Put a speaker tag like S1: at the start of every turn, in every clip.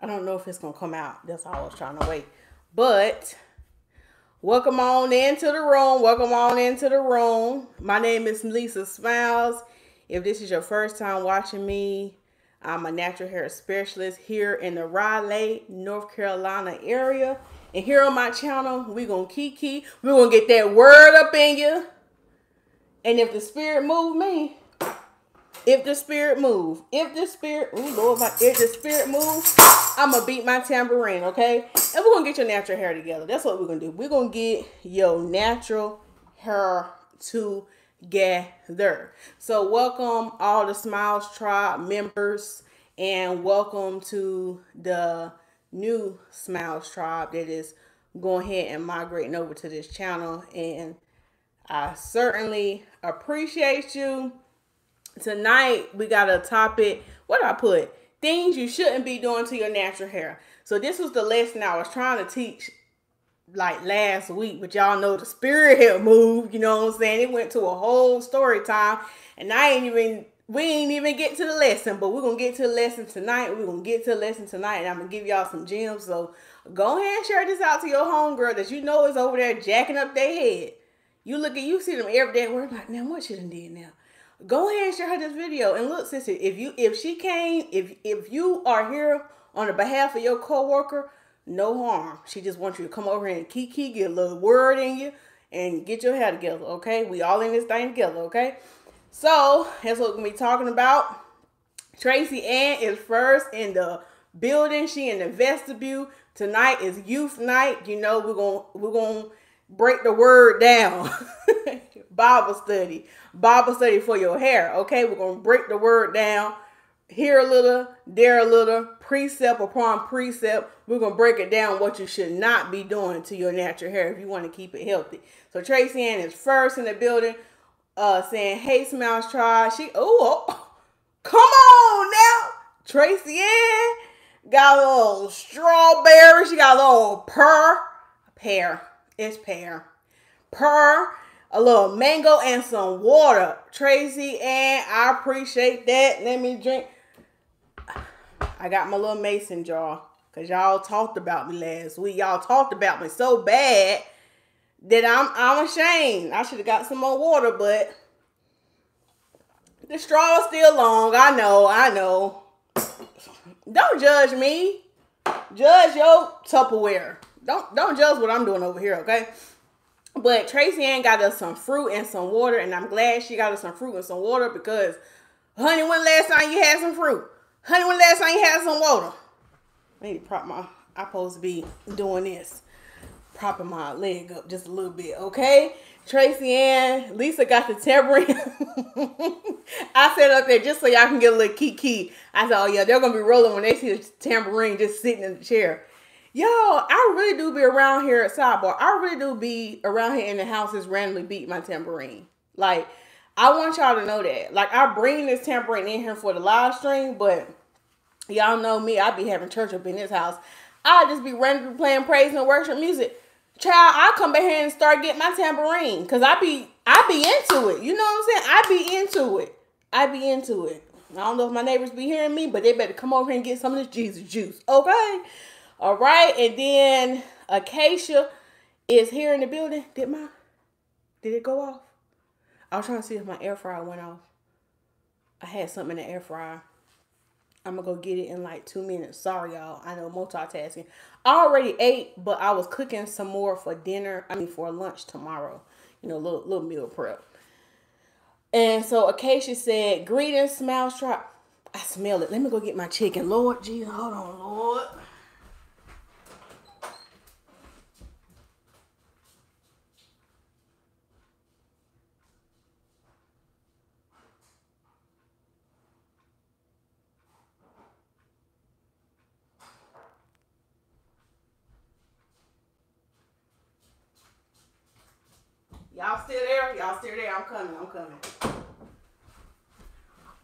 S1: I don't know if it's gonna come out. That's all I was trying to wait. But welcome on into the room. Welcome on into the room. My name is Lisa Smilez. If this is your first time watching me, I'm a natural hair specialist here in the Raleigh, North Carolina area. And here on my channel, we're gonna kiki. We're gonna get that word up in you. And if the spirit move me, if the spirit move, if the spirit, ooh Lord, my, if the spirit move, I'm gonna beat my tambourine, okay? And we're gonna get your natural hair together. That's what we're gonna do. We're gonna get your natural hair together. So welcome all the Smilez Tribe members and welcome to the new Smilez Tribe that is going ahead and migrating over to this channel. And I certainly appreciate you tonight we got a topic. What I put? Things you shouldn't be doing to your natural hair. So this was the lesson I was trying to teach like last week, but y'all know the spirit had moved, you know what I'm saying? It went to a whole story time, and I ain't even we ain't even get to the lesson, but we're gonna get to the lesson tonight. We're gonna get to the lesson tonight, and I'm gonna give y'all some gems. So go ahead and share this out to your homegirl that you know is over there jacking up their head. You look at you see them every day, we're like, now what she done did now? Go ahead and share her this video. And look, sister, if you if she came, if if you are here on the behalf of your coworker, no harm. She just wants you to come over here and kiki, get a little word in you, and get your hair together. Okay, we all in this thing together. Okay, so that's what we're gonna be talking about. Tracy Ann is first in the building. She in the vestibule. Tonight is youth night. You know we're gonna we're gonna break the word down. Bible study. Bible study for your hair. Okay, we're gonna break the word down here a little, there a little, precept upon precept. We're gonna break it down what you should not be doing to your natural hair if you want to keep it healthy. So Tracy Ann is first in the building, uh, saying, "Hey, Smiles Try. She, oh, oh, come on now, Tracy Ann got a little strawberry. She got a little pear, pear. It's pear, pear a little mango and some water. Tracy, and I appreciate that. Let me drink. I got my little mason jar because y'all talked about me last week. Y'all talked about me so bad that I'm I'm ashamed. I should have got some more water, but the straw is still long. I know, I know. Don't judge me. Judge your Tupperware. Don't don't judge what I'm doing over here, okay? But Tracy Ann got us some fruit and some water, and I'm glad she got us some fruit and some water because, honey, when last time you had some fruit? Honey, when last time you had some water? I need to prop my, I'm supposed to be doing this. Propping my leg up just a little bit, okay? Tracy Ann, Lisa got the tambourine. I said up there just so y'all can get a little kiki. I said, oh yeah, they're gonna be rolling when they see the tambourine just sitting in the chair. Yo, I really do be around here at Sidebar. I really do be around here in the houses randomly beat my tambourine. Like, I want y'all to know that. Like, I bring this tambourine in here for the live stream, but y'all know me. I be having church up in this house. I just be randomly playing praise and worship music. Child, I come back here and start getting my tambourine. Cause I be I be into it. You know what I'm saying? I be into it. I be into it. I don't know if my neighbors be hearing me, but they better come over here and get some of this Jesus juice. Okay? All right, and then Acacia is here in the building. Did my did it go off? I was trying to see if my air fryer went off. I had something in the air fryer. I'm gonna go get it in like two minutes. Sorry, y'all. I know multitasking. I already ate, but I was cooking some more for dinner. I mean, for lunch tomorrow. You know, little little meal prep. And so Acacia said, "Greetings, Smilez Tribe." I smell it. Let me go get my chicken. Lord Jesus, hold on, Lord. Y'all still there? Y'all still there? I'm coming. I'm coming.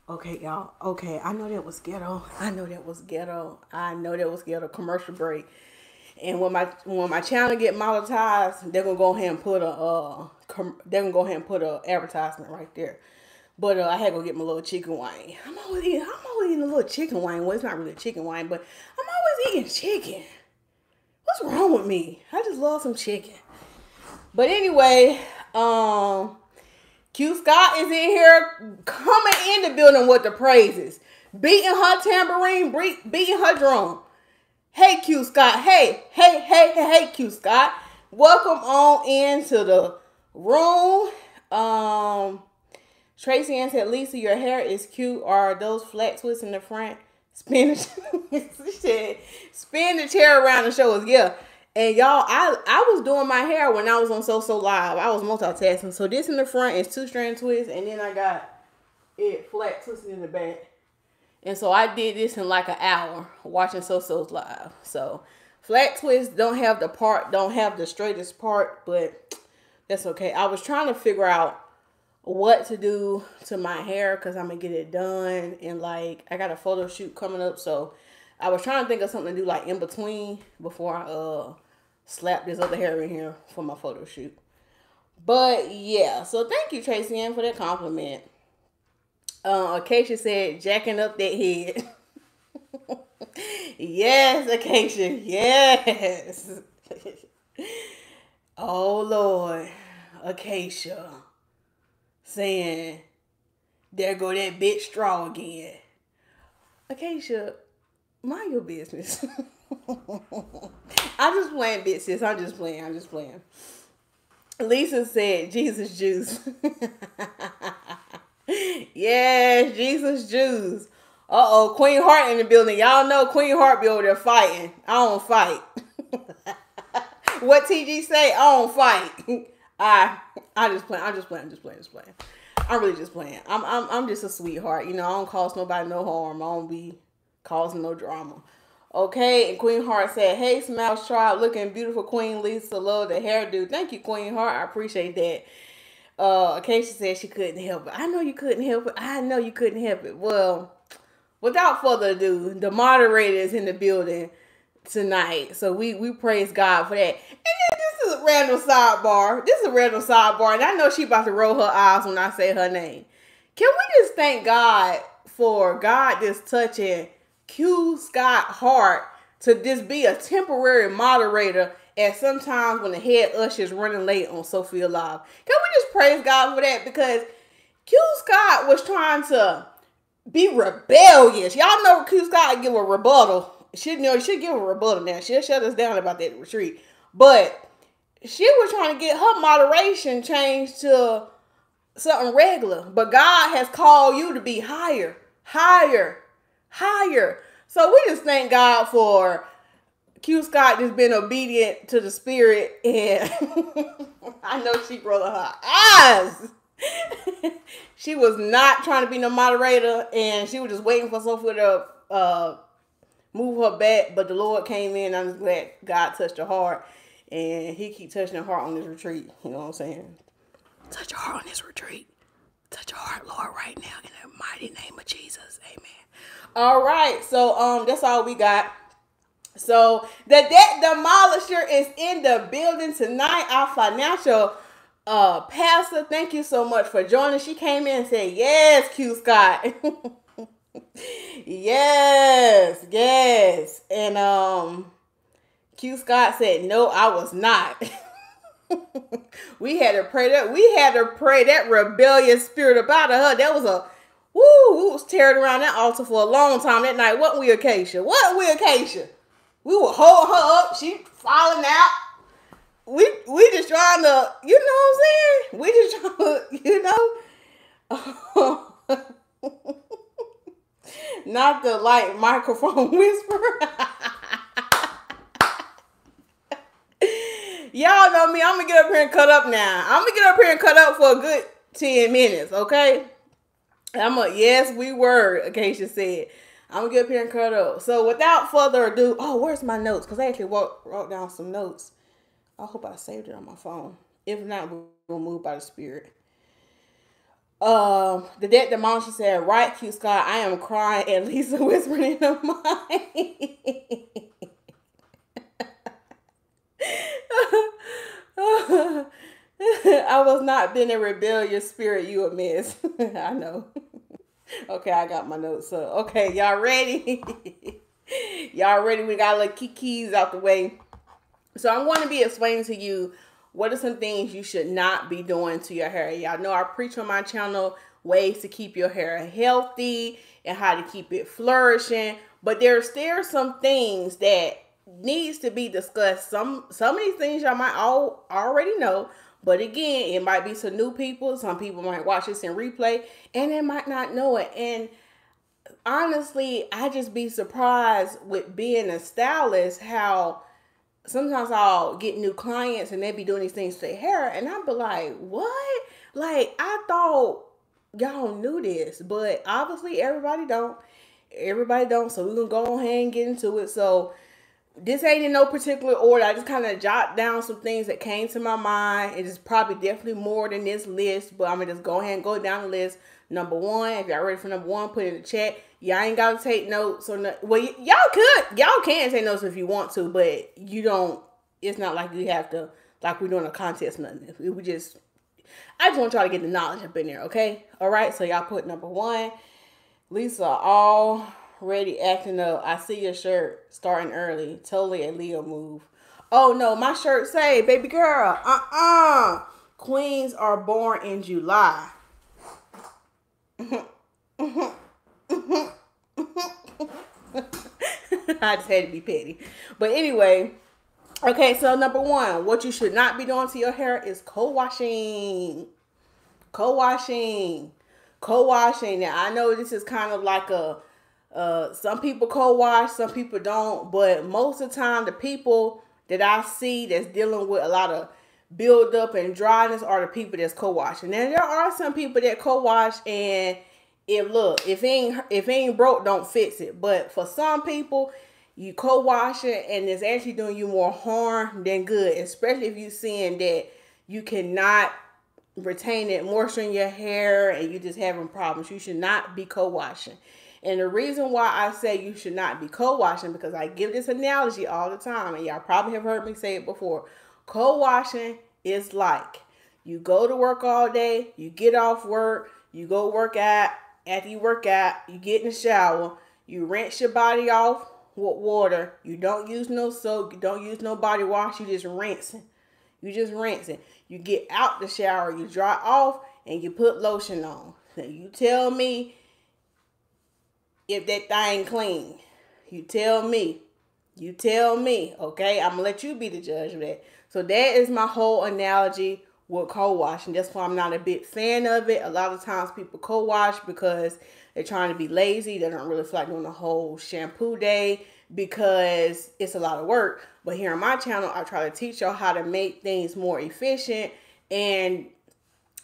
S1: Okay, y'all. Okay, I know that was ghetto. I know that was ghetto. I know that was ghetto. Commercial break. And when my when my channel get monetized, they're gonna go ahead and put a uh, they're gonna go ahead and put a advertisement right there. But uh, I had to go get my little chicken wing. I'm always eating. I'm always eating a little chicken wine. Well, it's not really chicken wine, but I'm always eating chicken. What's wrong with me? I just love some chicken. But anyway, um, Q Scott is in here coming in the building with the praises, beating her tambourine, beating her drum. Hey, Q Scott. Hey, hey, hey, hey, hey, Q Scott. Welcome on into the room. Um, Tracy Ann said, Lisa, your hair is cute. Are those flat twists in the front? Spin the, spin the chair around and show us. Yeah. And y'all, I I was doing my hair when I was on So So Live. I was multitasking. So this in the front is two strand twist, and then I got it flat twisted in the back. And so I did this in like an hour watching So So's live. So flat twist don't have the part, don't have the straightest part, but that's okay. I was trying to figure out what to do to my hair because I'm gonna get it done and like I got a photo shoot coming up so I was trying to think of something to do like in between before I uh slap this other hair in here for my photo shoot. But yeah, so thank you Tracy Ann for that compliment. Uh Acacia said jacking up that head. yes, Acacia, yes. oh Lord, Acacia saying, there go that bitch straw again. Acacia, mind your business. I'm just playing, bitch, sis. I'm just playing. I'm just playing. Lisa said, Jesus juice. yes, Jesus juice. Uh oh, Queen Heart in the building. Y'all know Queen Heart be over there fighting. I don't fight. what TG say? I don't fight. I I just play. I'm just playing. I'm just playing. Just playing. I'm really just playing. I'm I'm I'm just a sweetheart. You know, I don't cause nobody no harm. I don't be causing no drama. Okay, and Queen Heart said, Hey Smash Tribe, looking beautiful Queen Lisa. Love the hairdo. Thank you, Queen Heart. I appreciate that. Uh Acacia said she couldn't help it. I know you couldn't help it. I know you couldn't help it. Well, without further ado, the moderator is in the building tonight. So we we praise God for that. And then this is a random sidebar. This is a random sidebar, and I know she about to roll her eyes when I say her name. Can we just thank God for God just touching Q Scott Hart to just be a temporary moderator at sometimes when the head usher is running late on Sophia Live. Can we just praise God for that? Because Q Scott was trying to be rebellious. Y'all know Q Scott give a rebuttal she you know she give a rebuttal now. She'll shut us down about that retreat. But she was trying to get her moderation changed to something regular. But God has called you to be higher, higher, higher. So we just thank God for Q Scott just been obedient to the spirit and I know she rolled her eyes. she was not trying to be no moderator and she was just waiting for Sophia to uh move her back, but the Lord came in. I'm just glad God touched her heart, and He keep touching her heart on this retreat. You know what I'm saying? Touch her heart on this retreat. Touch her heart, Lord, right now in the mighty name of Jesus. Amen. All right, so um, that's all we got. So the debt demolisher is in the building tonight. Our financial uh pastor, thank you so much for joining. She came in and said, "Yes, Q Scott." yes, yes. And um Q Scott said, No, I was not. we had to pray that we had to pray that rebellious spirit about her. That was a woo, we was tearing around that altar for a long time that night. What we Acacia? What we Acacia? We were holding her up, she falling out. We we just trying to, you know what I'm saying? We just trying to, you know. Not the like microphone whisper. Y'all know me. I'm gonna get up here and cut up now. I'm gonna get up here and cut up for a good 10 minutes, okay? I'm a yes, we were, Acacia said. I'm gonna get up here and up. So without further ado, oh, where's my notes? Because I actually wrote, wrote down some notes. I hope I saved it on my phone. If not, we'll move by the spirit. Um, the debt demolisher said, "Right, Q Scott, I am crying." And Lisa whispering in her mind. I was not been a rebellious spirit you a miss. I know. okay, I got my notes up. Okay, y'all ready? y'all ready? We got like keys out the way. So I'm going to be explaining to you what are some things you should not be doing to your hair. Y'all know I preach on my channel ways to keep your hair healthy and how to keep it flourishing. But there's there some things that needs to be discussed. Some some of these things y'all might all already know, but again, it might be some new people. Some people might watch this in replay and they might not know it. And honestly, I just be surprised with being a stylist how sometimes I'll get new clients and they be doing these things to their hair and I'll be like, what? Like I thought y'all knew this, but obviously everybody don't. Everybody don't. So we're gonna go ahead and get into it. So this ain't in no particular order. I just kind of jot down some things that came to my mind. It is probably definitely more than this list, but I'm gonna just go ahead and go down the list. Number one, if y'all ready for number one, put in the chat. Y'all ain't gotta take notes or not. Well, y'all could, y'all can take notes if you want to, but you don't. It's not like you have to, like we're doing a contest, nothing. If we just, I just want y'all to get the knowledge up in there, okay? All right, so y'all put number one. Lisa, all ready acting up. I see your shirt starting early. Totally a Leo move. Oh no, my shirt say, baby girl, uh-uh. Queens are born in July. I just had to be petty. But anyway, okay, so number one, what you should not be doing to your hair is co-washing. Co-washing. Co-washing. Now I know this is kind of like a uh, some people co-wash, some people don't, but most of the time, the people that I see that's dealing with a lot of buildup and dryness are the people that's co-washing. Now there are some people that co-wash and if look, if ain't if ain't broke, don't fix it. But for some people, you co-wash it and it's actually doing you more harm than good, especially if you're seeing that you cannot retain that moisture in your hair and you're just having problems. You should not be co-washing. And the reason why I say you should not be co-washing because I give this analogy all the time, and y'all probably have heard me say it before. Co-washing is like you go to work all day, you get off work, you go work out. After you work out, you get in the shower, you rinse your body off with water. You don't use no soap, you don't use no body wash, you just rinsing. You just rinsing. You get out the shower, you dry off, and you put lotion on. Now you tell me if that thing clean. You tell me. You tell me, okay? I'm gonna let you be the judge of that. So that is my whole analogy with co-washing. That's why I'm not a big fan of it. A lot of times people co-wash because they're trying to be lazy. They don't really feel like doing a whole shampoo day because it's a lot of work. But here on my channel, I try to teach y'all how to make things more efficient and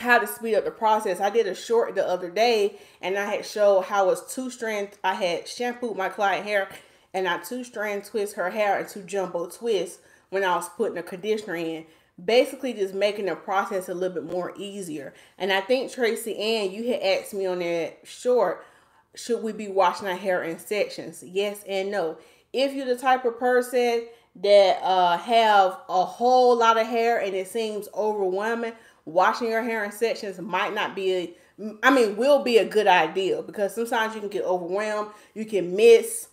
S1: how to speed up the process. I did a short the other day and I had showed how it's two strand. I had shampooed my client hair and I two strand twist her hair into jumbo twists when I was putting a conditioner in. Basically just making the process a little bit more easier. And I think Tracy Ann, you had asked me on that short, should we be washing our hair in sections? Yes and no. If you're the type of person that uh, have a whole lot of hair and it seems overwhelming, washing your hair in sections might not be a I mean, will be a good idea because sometimes you can get overwhelmed. You can miss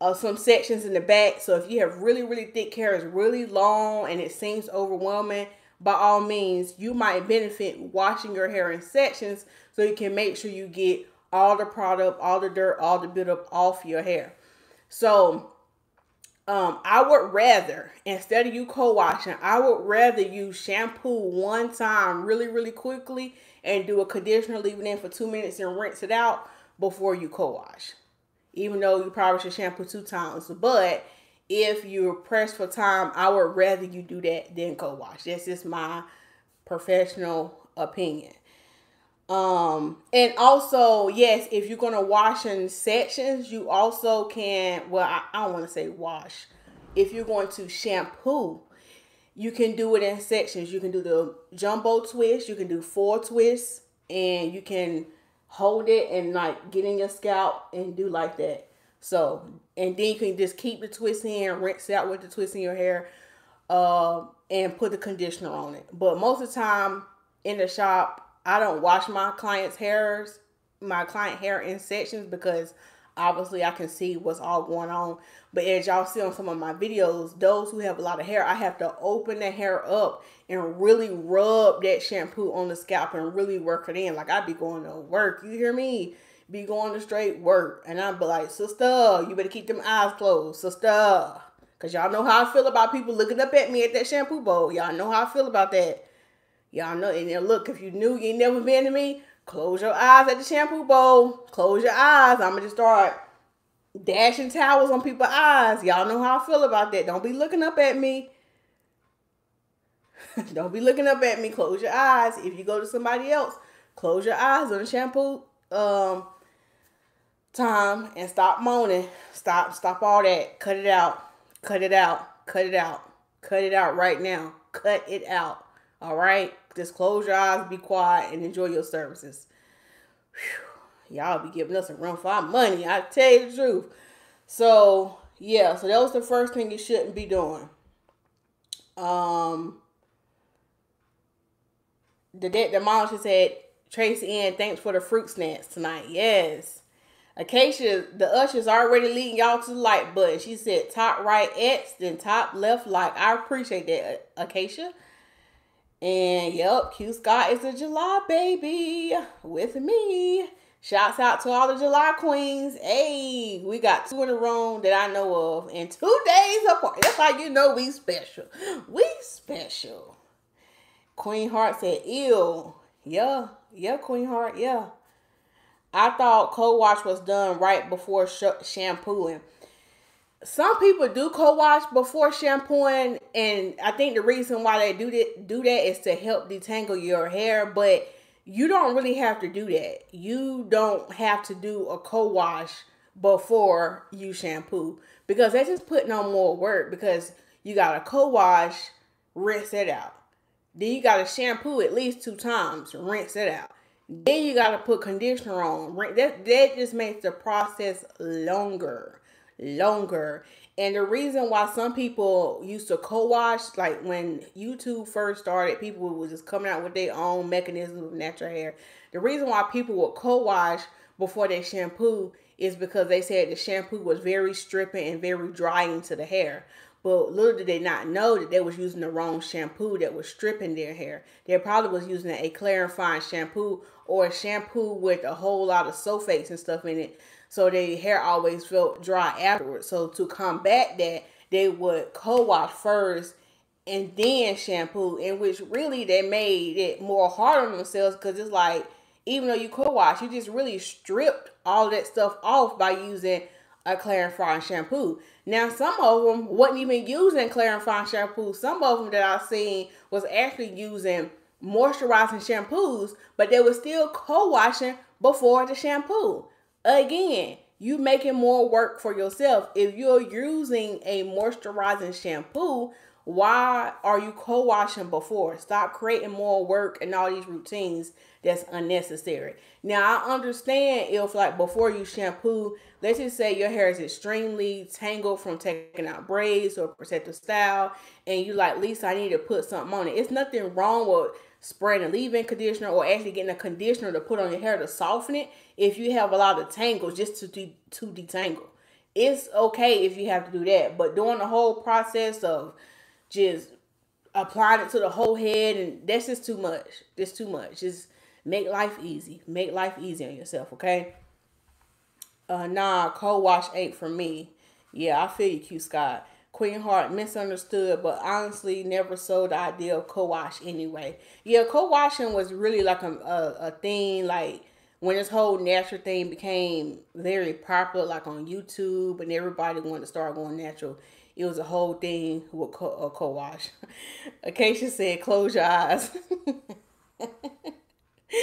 S1: uh, some sections in the back. So if you have really, really thick hair, it's really long and it seems overwhelming, by all means, you might benefit washing your hair in sections so you can make sure you get all the product, all the dirt, all the buildup off your hair. So um, I would rather, instead of you co-washing, I would rather you shampoo one time really, really quickly and do a conditioner, leave it in for two minutes and rinse it out before you co-wash. Even though you probably should shampoo two times. But if you're pressed for time, I would rather you do that than co-wash. That's just my professional opinion. Um, and also, yes, if you're gonna wash in sections, you also can. Well, I, I don't want to say wash. If you're going to shampoo, you can do it in sections. You can do the jumbo twist. You can do four twists, and you can hold it and like get in your scalp and do like that. So, and then you can just keep the twist in, rinse out with the twist in your hair, uh, and put the conditioner on it. But most of the time in the shop, I don't wash my clients' hairs my client hair in sections because obviously I can see what's all going on. But as y'all see on some of my videos, those who have a lot of hair, I have to open the hair up and really rub that shampoo on the scalp and really work it in. Like I be going to work, you hear me? Be going to straight work. And I'd be like, sister, you better keep them eyes closed, sister. Cause y'all know how I feel about people looking up at me at that shampoo bowl. Y'all know how I feel about that. Y'all know, and then look, if you knew you ain't never been to me, close your eyes at the shampoo bowl. Close your eyes. I'm gonna just start dashing towels on people's eyes. Y'all know how I feel about that. Don't be looking up at me. Don't be looking up at me. Close your eyes. If you go to somebody else, close your eyes on the shampoo um time and stop moaning. Stop stop all that. Cut it out. Cut it out. Cut it out. Cut it out right now. Cut it out. All right? Just close your eyes, be quiet, and enjoy your services. Whew. Y'all be giving us a run for our money. I tell you the truth. So yeah, so that was the first thing you shouldn't be doing. Um, the the mom she said Tracy Ann, thanks for the fruit snacks tonight. Yes. Acacia, the usher's already leading y'all to the like button. She said top right X, then top left like. I appreciate that, Acacia. And yep, Q Scott is a July baby with me. Shouts out to all the July queens. Hey, we got two in a row that I know of, and two days apart. That's how you know we special. We special. Queen Heart said, "Ew, yeah, yeah, Queen Heart, yeah." I thought co-wash was done right before sh- shampooing some people do co-wash before shampooing and i think the reason why they do that do that is to help detangle your hair but you don't really have to do that. You don't have to do a co-wash before you shampoo because that's just putting on more work because you got to co-wash rinse it out. Then you got to shampoo at least two times rinse it out. Then you got to put conditioner on that, that just makes the process longer longer. And the reason why some people used to co-wash, like when YouTube first started, people was just coming out with their own mechanism of natural hair. The reason why people would co-wash before they shampoo is because they said the shampoo was very stripping and very drying to the hair. But little did they not know that they was using the wrong shampoo that was stripping their hair. They probably was using a clarifying shampoo or a shampoo with a whole lot of sulfates and stuff in it so their hair always felt dry afterwards. So to combat that, they would co-wash first and then shampoo, in which really they made it more hard on themselves because it's like even though you co-wash, you just really stripped all that stuff off by using a clarifying shampoo. Now, some of them wasn't even using clarifying shampoo. Some of them that I've seen was actually using moisturizing shampoos, but they were still co-washing before the shampoo. Again, you making more work for yourself. If you're using a moisturizing shampoo, why are you co-washing before? Stop creating more work and all these routines that's unnecessary. Now I understand if like before you shampoo, let's just say your hair is extremely tangled from taking out braids or protective style, and you like, Lisa, I need to put something on it. It's nothing wrong with spraying a leave-in conditioner or actually getting a conditioner to put on your hair to soften it if you have a lot of tangles just to de- to detangle. It's okay if you have to do that, but doing the whole process of just applying it to the whole head and that's just too much. It's too much. Just make life easy. Make life easy on yourself, okay? Uh nah, cold wash ain't for me. Yeah, I feel you, Q Scott. Queen Heart misunderstood, but honestly never sold the idea of co-wash anyway. Yeah, co-washing was really like a, a, a thing like when this whole natural thing became very popular like on YouTube and everybody wanted to start going natural. It was a whole thing with co- uh, co-wash. Acacia said, close your eyes.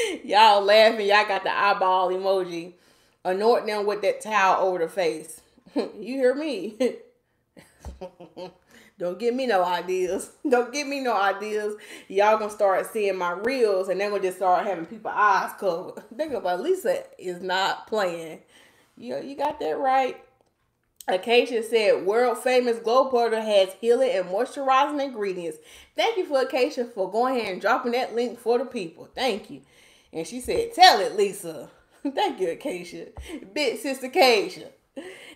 S1: y'all laughing. Y'all got the eyeball emoji. Anoint them with that towel over the face. you hear me? Don't give me no ideas. Don't give me no ideas. Y'all gonna start seeing my reels and they're gonna just start having people eyes covered. Think about Lisa is not playing. You you got that right. Acacia said world famous glow butter has healing and moisturizing ingredients. Thank you for Acacia for going ahead and dropping that link for the people. Thank you. And she said, tell it, Lisa. Thank you, Acacia. Big sister Acacia.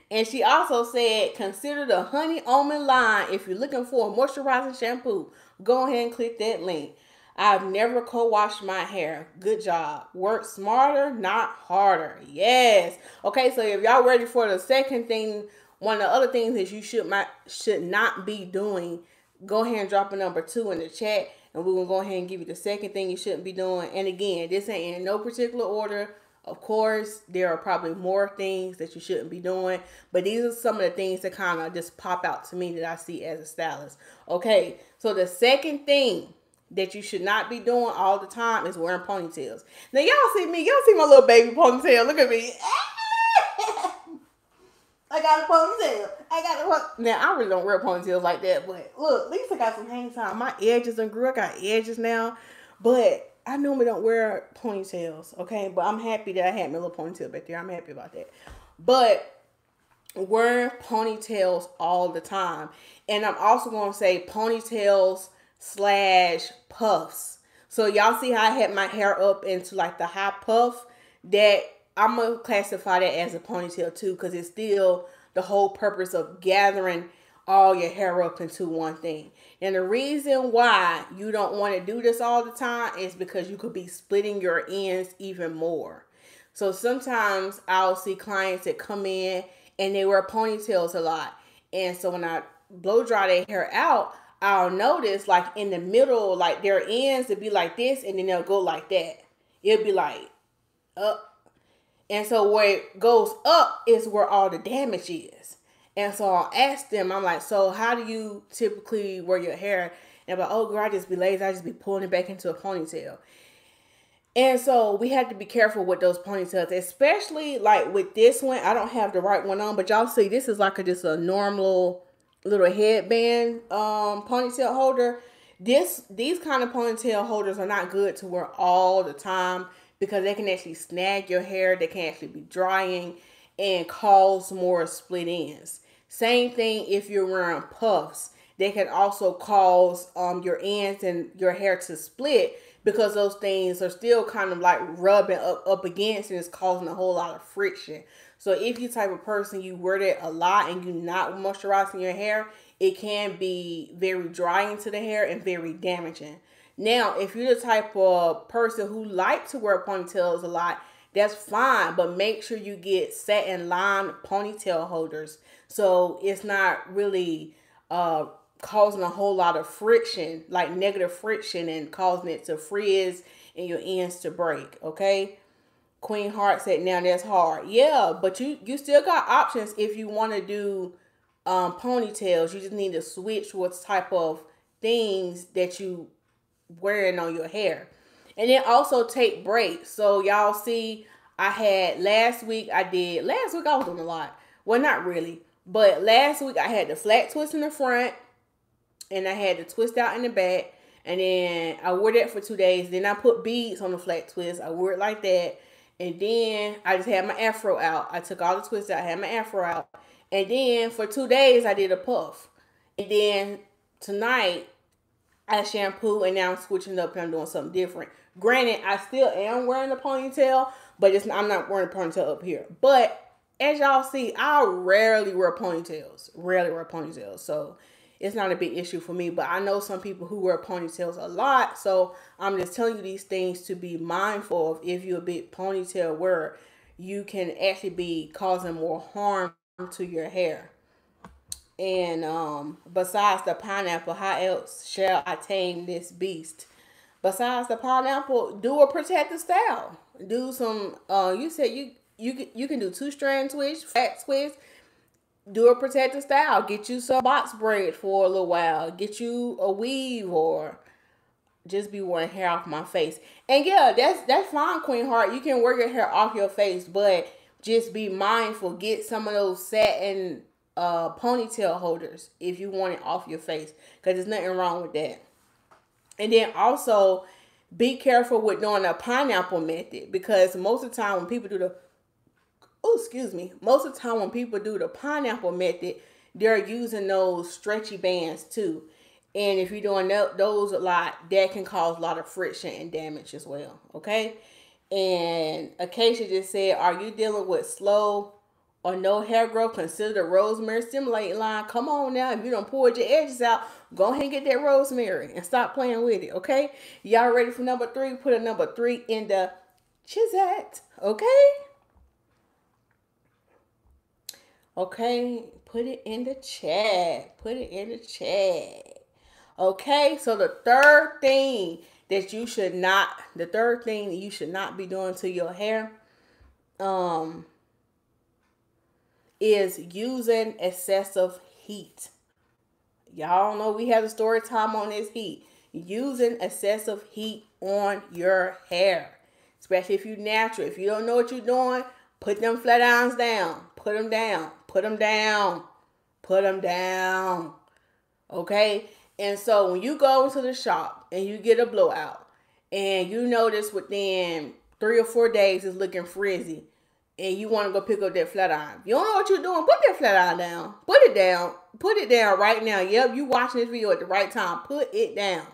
S1: And she also said, consider the honey almond line if you're looking for a moisturizing shampoo. Go ahead and click that link. I've never co-washed my hair. Good job. Work smarter, not harder. Yes. Okay, so if y'all ready for the second thing, one of the other things that you should not should not be doing, go ahead and drop a number two in the chat, and we're gonna go ahead and give you the second thing you shouldn't be doing. And again, this ain't in no particular order. Of course, there are probably more things that you shouldn't be doing, but these are some of the things that kind of just pop out to me that I see as a stylist. Okay, so the second thing that you should not be doing all the time is wearing ponytails. Now y'all see me, y'all see my little baby ponytail. Look at me. I got a ponytail. I got a ponytail. Now I really don't wear ponytails like that, but look, at least I got some hang time. My edges and grew. I got edges now, but I normally don't wear ponytails, okay? But I'm happy that I had my little ponytail back there. I'm happy about that. But wearing ponytails all the time. And I'm also going to say ponytails slash puffs. So y'all see how I had my hair up into like the high puff? That I'm to classify that as a ponytail too because it's still the whole purpose of gathering all your hair up into one thing. And the reason why you don't want to do this all the time is because you could be splitting your ends even more. So sometimes I'll see clients that come in and they wear ponytails a lot. And so when I blow dry their hair out, I'll notice like in the middle, like their ends to be like this and then they'll go like that. It'll be like up. And so where it goes up is where all the damage is. And so I'll ask them, I'm like, so how do you typically wear your hair? And I'm like, oh, girl, I just be lazy. I just be pulling it back into a ponytail. And so we have to be careful with those ponytails, especially like with this one. I don't have the right one on, but y'all see this is like a, just a normal little headband um, ponytail holder. This These kind of ponytail holders are not good to wear all the time because they can actually snag your hair. They can actually be drying and cause more split ends. Same thing if you're wearing puffs. They can also cause um, your ends and your hair to split because those things are still kind of like rubbing up, up against and it's causing a whole lot of friction. So if you type of person you wear that a lot and you're not moisturizing your hair, it can be very drying to the hair and very damaging. Now, if you're the type of person who like to wear ponytails a lot, that's fine, but make sure you get satin line ponytail holders so it's not really uh, causing a whole lot of friction, like negative friction, and causing it to frizz and your ends to break. Okay. Queen Heart said, "Now that's hard. Yeah, but you you still got options if you want to do um, ponytails. You just need to switch what type of things that you wearing on your hair, and then also take breaks. So y'all see, I had last week. I did last week. I was doing a lot. Well, not really. But last week I had the flat twist in the front and I had the twist out in the back. And then I wore that for two days. Then I put beads on the flat twist. I wore it like that. And then I just had my afro out. I took all the twists out. I had my afro out. And then for two days I did a puff. And then tonight I shampoo and now I'm switching up and I'm doing something different. Granted, I still am wearing a ponytail, but it's I'm not wearing a ponytail up here. But as y'all see, I rarely wear ponytails. Rarely wear ponytails. So it's not a big issue for me. But I know some people who wear ponytails a lot. So I'm just telling you these things to be mindful of if you're a big ponytail wearer, you can actually be causing more harm to your hair. And um, besides the pineapple, how else shall I tame this beast? Besides the pineapple, do a protective style. Do some, uh, you said you you can you can do two strand twist, fat twist, do a protective style. Get you some box braid for a little while. Get you a weave or just be wearing hair off my face. And yeah, that's that's fine, Queen Heart. You can wear your hair off your face, but just be mindful. Get some of those satin uh ponytail holders if you want it off your face, because there's nothing wrong with that. And then also be careful with doing a pineapple method because most of the time when people do the oh, excuse me, most of the time when people do the pineapple method, they're using those stretchy bands too. And if you're doing those a lot, that can cause a lot of friction and damage as well. Okay. And Acacia just said, Are you dealing with slow or no hair growth? Consider the rosemary stimulating line. Come on now. If you don't pull your edges out, go ahead and get that rosemary and stop playing with it. Okay? Y'all ready for number three? Put a number three in the chat. Okay? Okay, put it in the chat. Put it in the chat. Okay, so the third thing that you should not, the third thing that you should not be doing to your hair, um, is using excessive heat. Y'all know we have a story time on this heat. Using excessive heat on your hair, especially if you're natural. If you don't know what you're doing, put them flat irons down. Put them down. Put them down. Put them down. Okay? And so when you go into the shop and you get a blowout and you notice within three or four days it's looking frizzy and you want to go pick up that flat iron. You don't know what you're doing, put that flat iron down. Put it down. Put it down right now. Yep, you watching this video at the right time. Put it down.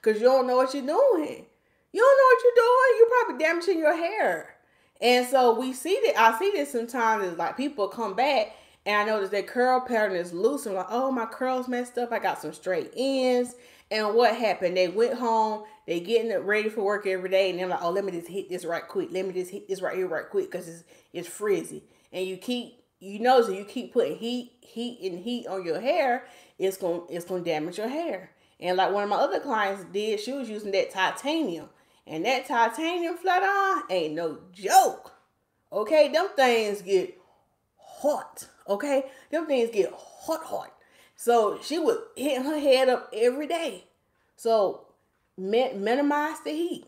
S1: Because you don't know what you're doing. You don't know what you're doing. You're probably damaging your hair. And so we see that I see this sometimes is like people come back and I notice their curl pattern is loose and like, oh my curls messed up. I got some straight ends. And what happened? They went home, they getting ready for work every day, and they're like, oh, let me just hit this right quick. Let me just hit this right here right quick because it's it's frizzy. And you keep you know so you keep putting heat, heat, and heat on your hair, it's gonna it's gonna damage your hair. And like one of my other clients did, she was using that titanium. And that titanium flat iron ain't no joke. Okay, them things get hot. Okay, them things get hot, hot. So she would hit her head up every day. So minimize the heat.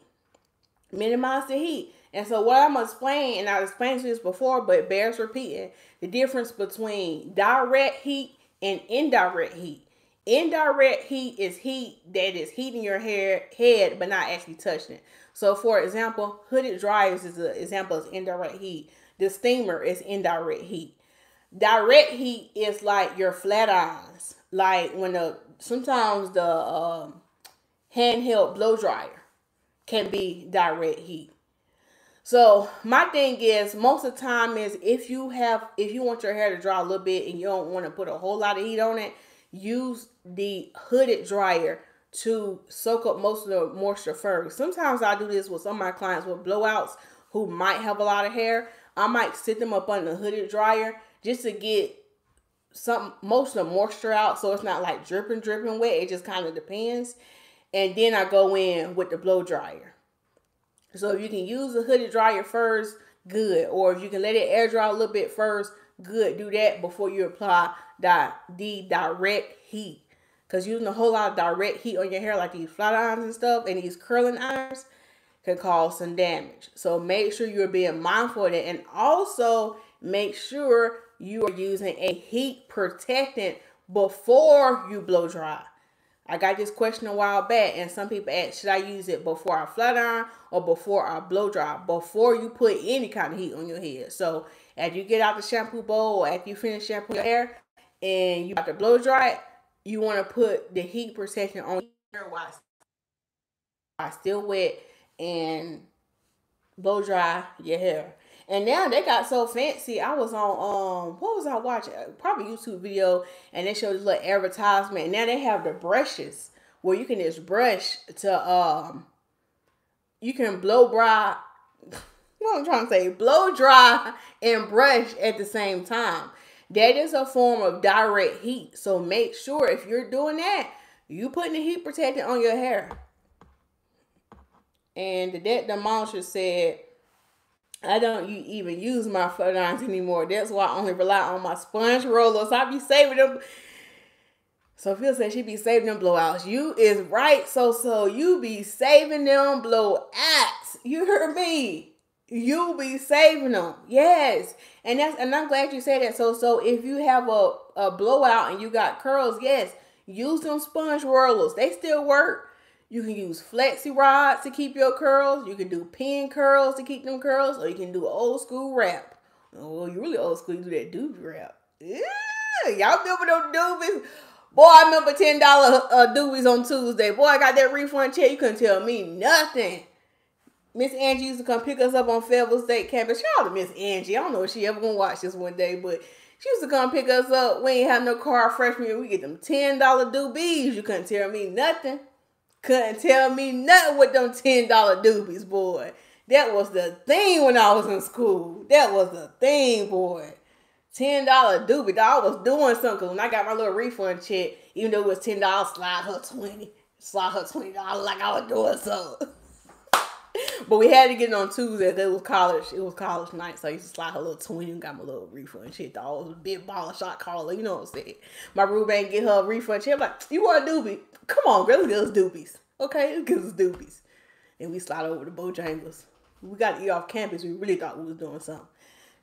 S1: Minimize the heat. And so what I'm explaining, and I've explained this before, but bears repeating, the difference between direct heat and indirect heat. Indirect heat is heat that is heating your hair head but not actually touching it. So for example, hooded dryers is an example of indirect heat. The steamer is indirect heat. Direct heat is like your flat irons. Like when the sometimes the um, handheld blow dryer can be direct heat. So my thing is most of the time is if you have if you want your hair to dry a little bit and you don't want to put a whole lot of heat on it, use the hooded dryer to soak up most of the moisture first. Sometimes I do this with some of my clients with blowouts who might have a lot of hair. I might sit them up on the hooded dryer just to get some most of the moisture out so it's not like dripping dripping wet. It just kind of depends. And then I go in with the blow dryer. So if you can use the hooded dryer first, good. Or if you can let it air dry a little bit first, good. Do that before you apply the, the direct heat. Because using a whole lot of direct heat on your hair, like these flat irons and stuff, and these curling irons, can cause some damage. So make sure you're being mindful of that. And also make sure you are using a heat protectant before you blow dry. I got this question a while back, and some people ask, should I use it before I flat iron or before I blow dry? Before you put any kind of heat on your head. So as you get out the shampoo bowl or after you finish shampooing your hair and you have to blow dry it, you want to put the heat protection on your while still wet and blow dry your hair. And now they got so fancy. I was on um what was I watching? Probably YouTube video and they showed this little advertisement. And now they have the brushes where you can just brush to um you can blow dry what I'm trying to say, blow dry and brush at the same time. That is a form of direct heat. So make sure if you're doing that, you putting the heat protectant on your hair. And the debt demolisher said, I don't even use my flat irons anymore. That's why I only rely on my sponge rollers. I be saving them. Sophia said she be saving them blowouts. You is right, so so you be saving them blowouts. You heard me you'll be saving them. Yes. And that's and I'm glad you said that. So so if you have a, a blowout and you got curls, yes, use them sponge rollers. They still work. You can use flexi rods to keep your curls. You can do pin curls to keep them curls, or you can do old school wrap. Oh, you really old school. You do that doobie wrap. Yeah, y'all remember those doobies? Boy, I remember ten dollar uh, doobies on Tuesday. Boy, I got that refund check. You couldn't tell me nothing. Miss Angie used to come pick us up on Fayetteville State campus. Shout out to Miss Angie. I don't know if she ever gonna watch this one day, but she used to come pick us up. We ain't have no car freshman year. We get them ten dollar doobies. You couldn't tell me nothing. Couldn't tell me nothing with them ten dollar doobies, boy. That was the thing when I was in school. That was the thing, boy. Ten dollar doobie. I was doing something. When I got my little refund check, even though it was ten dollars, slide her twenty, slide her twenty dollars like I was doing something. but we had to get it on Tuesday. It was college. It was college night, so I used to slide her little twenty and got my little refund shit. It was a big ball shot caller. You know what I'm saying? My roommate get her refund check. I'm like, you want a doobie? Come on, girl, let's get us doobies. Okay, let's get us doobies. And we slide over to Bojangles. We got to eat off campus. We really thought we was doing something.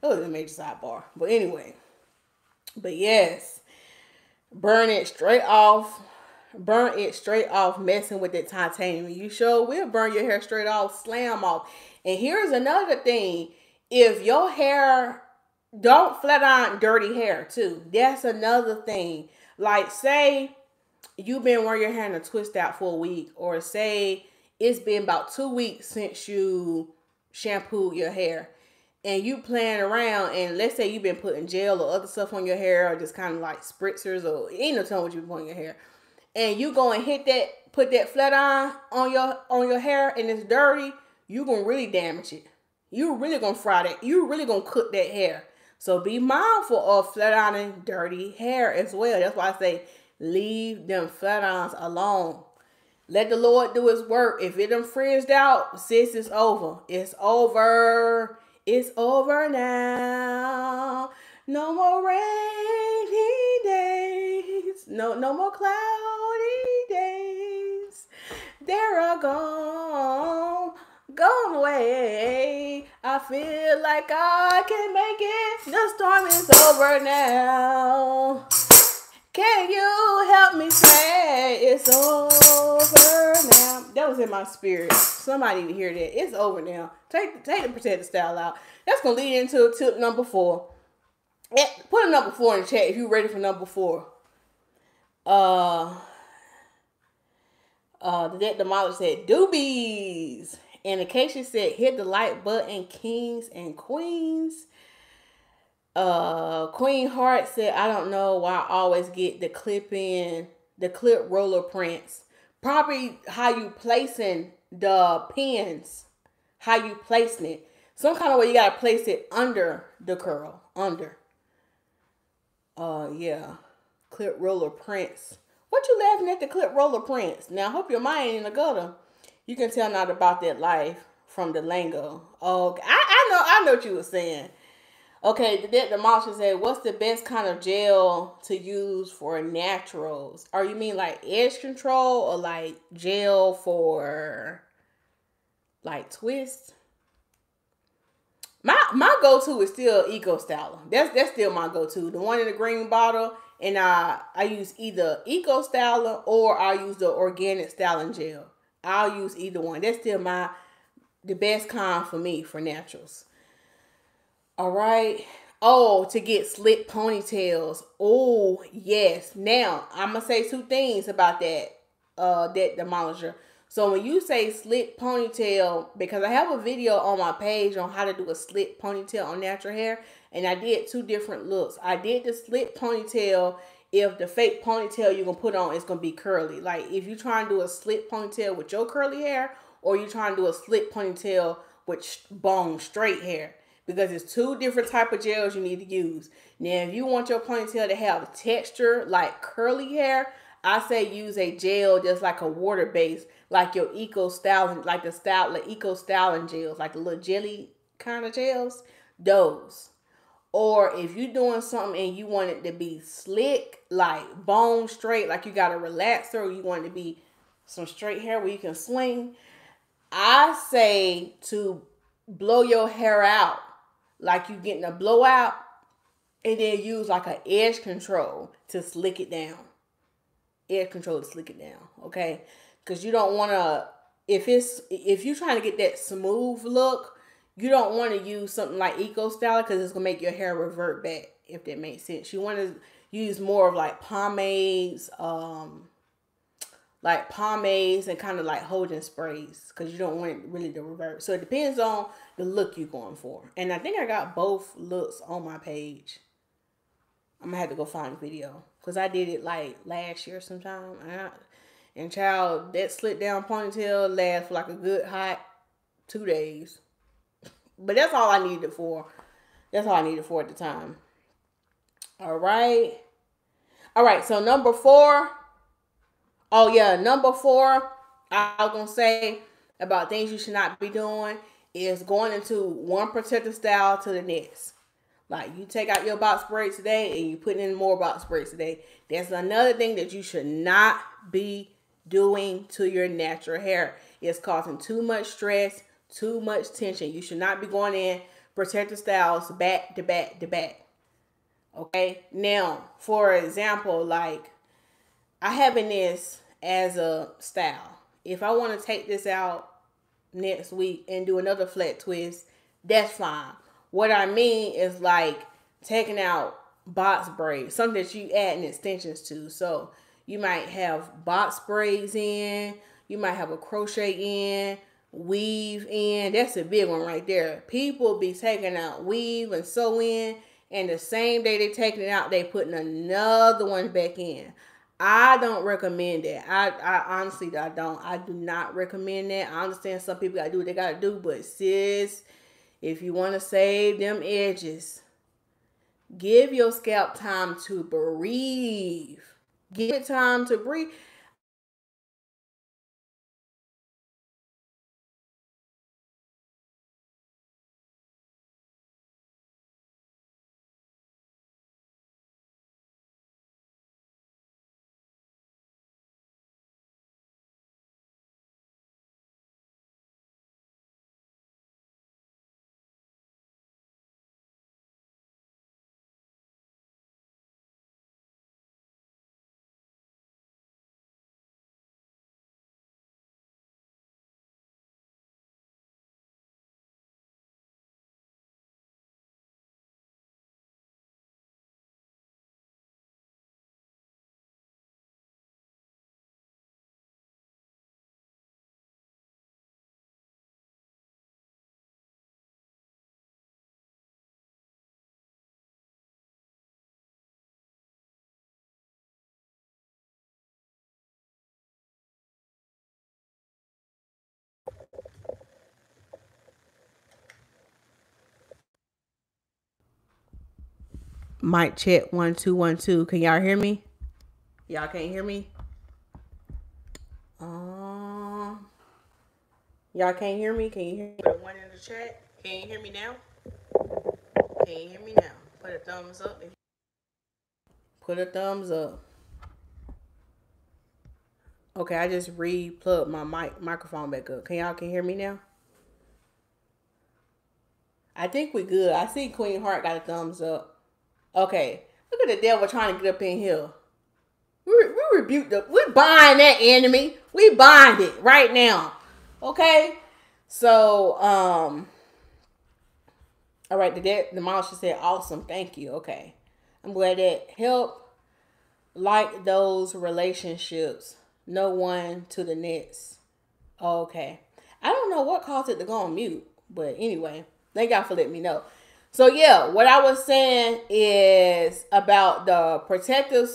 S1: It was a major sidebar. But anyway. But yes. Burn it straight off burn it straight off messing with the titanium. You sure will burn your hair straight off, slam off. And here's another thing. If your hair don't flat iron dirty hair too. That's another thing. Like say you've been wearing your hair in a twist out for a week, or say it's been about two weeks since you shampooed your hair and you playing around and let's say you've been putting gel or other stuff on your hair or just kind of like spritzers or ain't no telling what you put on your hair and you go and hit that, put that flat iron on your on your hair and it's dirty, you gonna really damage it. You really gonna fry that. You really gonna cook that hair. So be mindful of flat ironing dirty hair as well. That's why I say leave them flat irons alone. Let the Lord do his work. If it done frizzed out, sis, it's over. It's over. It's over now. No more rainy days. No, no more cloudy days. They're all gone, gone away. I feel like I can make it. The storm is over now. Can you help me say it's over now? That was in my spirit. Somebody to hear that. It's over now. Take take the protective style out. That's gonna lead into tip number four. Put a number four in the chat if you're ready for number four. Uh, uh, the debt demolisher said doobies. And Acacia said hit the like button, kings and queens. Uh, Queen Heart said, I don't know why I always get the clip in, the clip roller prints. Probably how you placing the pins, how you placing it. Some kind of way you gotta place it under the curl, under. Uh, yeah. Clip roller prints. What you laughing at the clip roller prints? Now, I hope your mind ain't in the gutter. You can tell not about that life from the lingo. Okay, I, I know, I know what you were saying. Okay, the the monster said, "What's the best kind of gel to use for naturals? Or you mean like edge control or like gel for like twist?" My my go to is still Eco Styler. That's that's still my go to. The one in the green bottle, and I I use either Eco Styler or I use the organic styling gel. I'll use either one. That's still my the best kind for me for naturals. All right. Oh, to get slick ponytails. Oh, yes. Now, I'm to say two things about that, uh, debt demolisher. So when you say slick ponytail, because I have a video on my page on how to do a slick ponytail on natural hair, and I did two different looks. I did the slick ponytail if the fake ponytail you're to put on is to be curly. Like if you try and do a slick ponytail with your curly hair, or you try and do a slick ponytail with bone straight hair. Because it's two different type of gels you need to use. Now, if you want your ponytail to have texture like curly hair, I say use a gel just like a water base like your eco styling, like the style, like eco styling gels, like the little jelly kind of gels, those. Or if you're doing something and you want it to be slick, like bone straight, like you got a relaxer, or you want it to be some straight hair where you can swing, I say to blow your hair out like you're getting a blowout and then use like an edge control to slick it down. Edge control to slick it down, okay? because you don't want to if it's if you're trying to get that smooth look you don't want to use something like eco styler because it's gonna make your hair revert back if that makes sense you want to use more of like pomades um like pomades and kind of like holding sprays because you don't want it really to revert. So it depends on the look you're going for. And I think I got both looks on my page. I'm gonna have to go find video because I did it like last year sometime. And, I, and child, that slit down ponytail lasts for like a good hot two days. But that's all I needed for. That's all I needed for at the time. All right. All right. So number four. Oh yeah, number four. I was gonna say about things you should not be doing is going into one protective style to the next. Like you take out your box braid today and you put in more box braids today. That's another thing that you should not be doing to your natural hair. It's causing too much stress, too much tension. You should not be going in protective styles back to back to back. Okay. Now, for example, like I having this as a style. If I want to take this out next week and do another flat twist, that's fine. What I mean is like taking out box braids, something that you add extensions to. So you might have box braids in, you might have a crochet in, weave in. That's a big one right there. People be taking out weave and sew in, and the same day they taking it out, they putting another one back in. I don't recommend that. I, I honestly I don't. I do not recommend that. I understand some people gotta do what they gotta do, but sis, if you want to save them edges, give your scalp time to breathe. Give it time to breathe. Mic check one two one two. Can y'all hear me? Y'all can't hear me. Uh, y'all can't hear me. Can you hear me? One in the chat. Can you hear me now? Can you hear me now? Put a thumbs up. Put a thumbs up. Okay, I just re-plugged my mic microphone back up. Can y'all can hear me now? I think we good. I see Queen Heart got a thumbs up. Okay, look at the devil trying to get up in here. We, we rebuke the, we bind that enemy. We bind it right now. Okay, so um, all right. The the mom said, "Awesome, thank you." Okay, I'm glad that helped. Like those relationships, no one to the next. Okay, I don't know what caused it to go on mute, but anyway, thank y'all for letting me know. So yeah, what I was saying is about the protective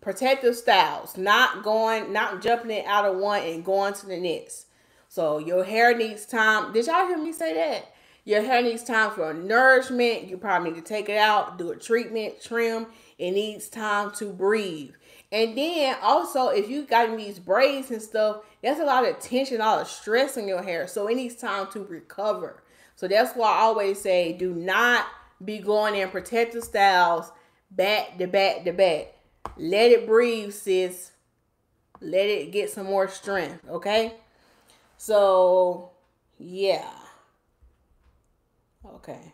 S1: protective styles, not going, not jumping it out of one and going to the next. So your hair needs time. Did y'all hear me say that? Your hair needs time for nourishment. You probably need to take it out, do a treatment, trim. It needs time to breathe. And then also, if you got these braids and stuff, that's a lot of tension, a lot of stress in your hair. So it needs time to recover. So that's why I always say do not be going in protective styles back to back to back. Let it breathe, sis. Let it get some more strength, okay? So, yeah. Okay.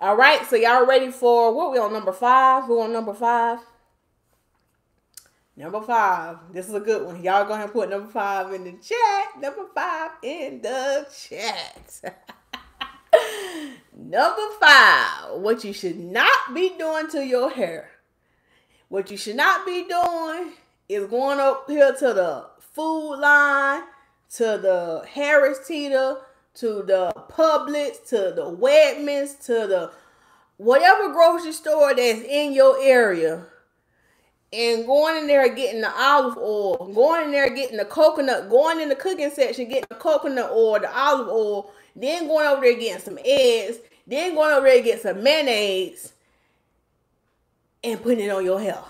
S1: All right, so y'all ready for what we on number five? We're on number five. Number five. This is a good one. Y'all go ahead and put number five in the chat. Number five in the chat. number five. What you should not be doing to your hair. What you should not be doing is going up here to the food line, to the Harris Teeter, to the Publix, to the Wegmans, to the whatever grocery store that's in your area and going in there getting the olive oil, going in there getting the coconut, going in the cooking section getting the coconut oil, the olive oil, then going over there getting some eggs, then going over there get some mayonnaise and putting it on your hair.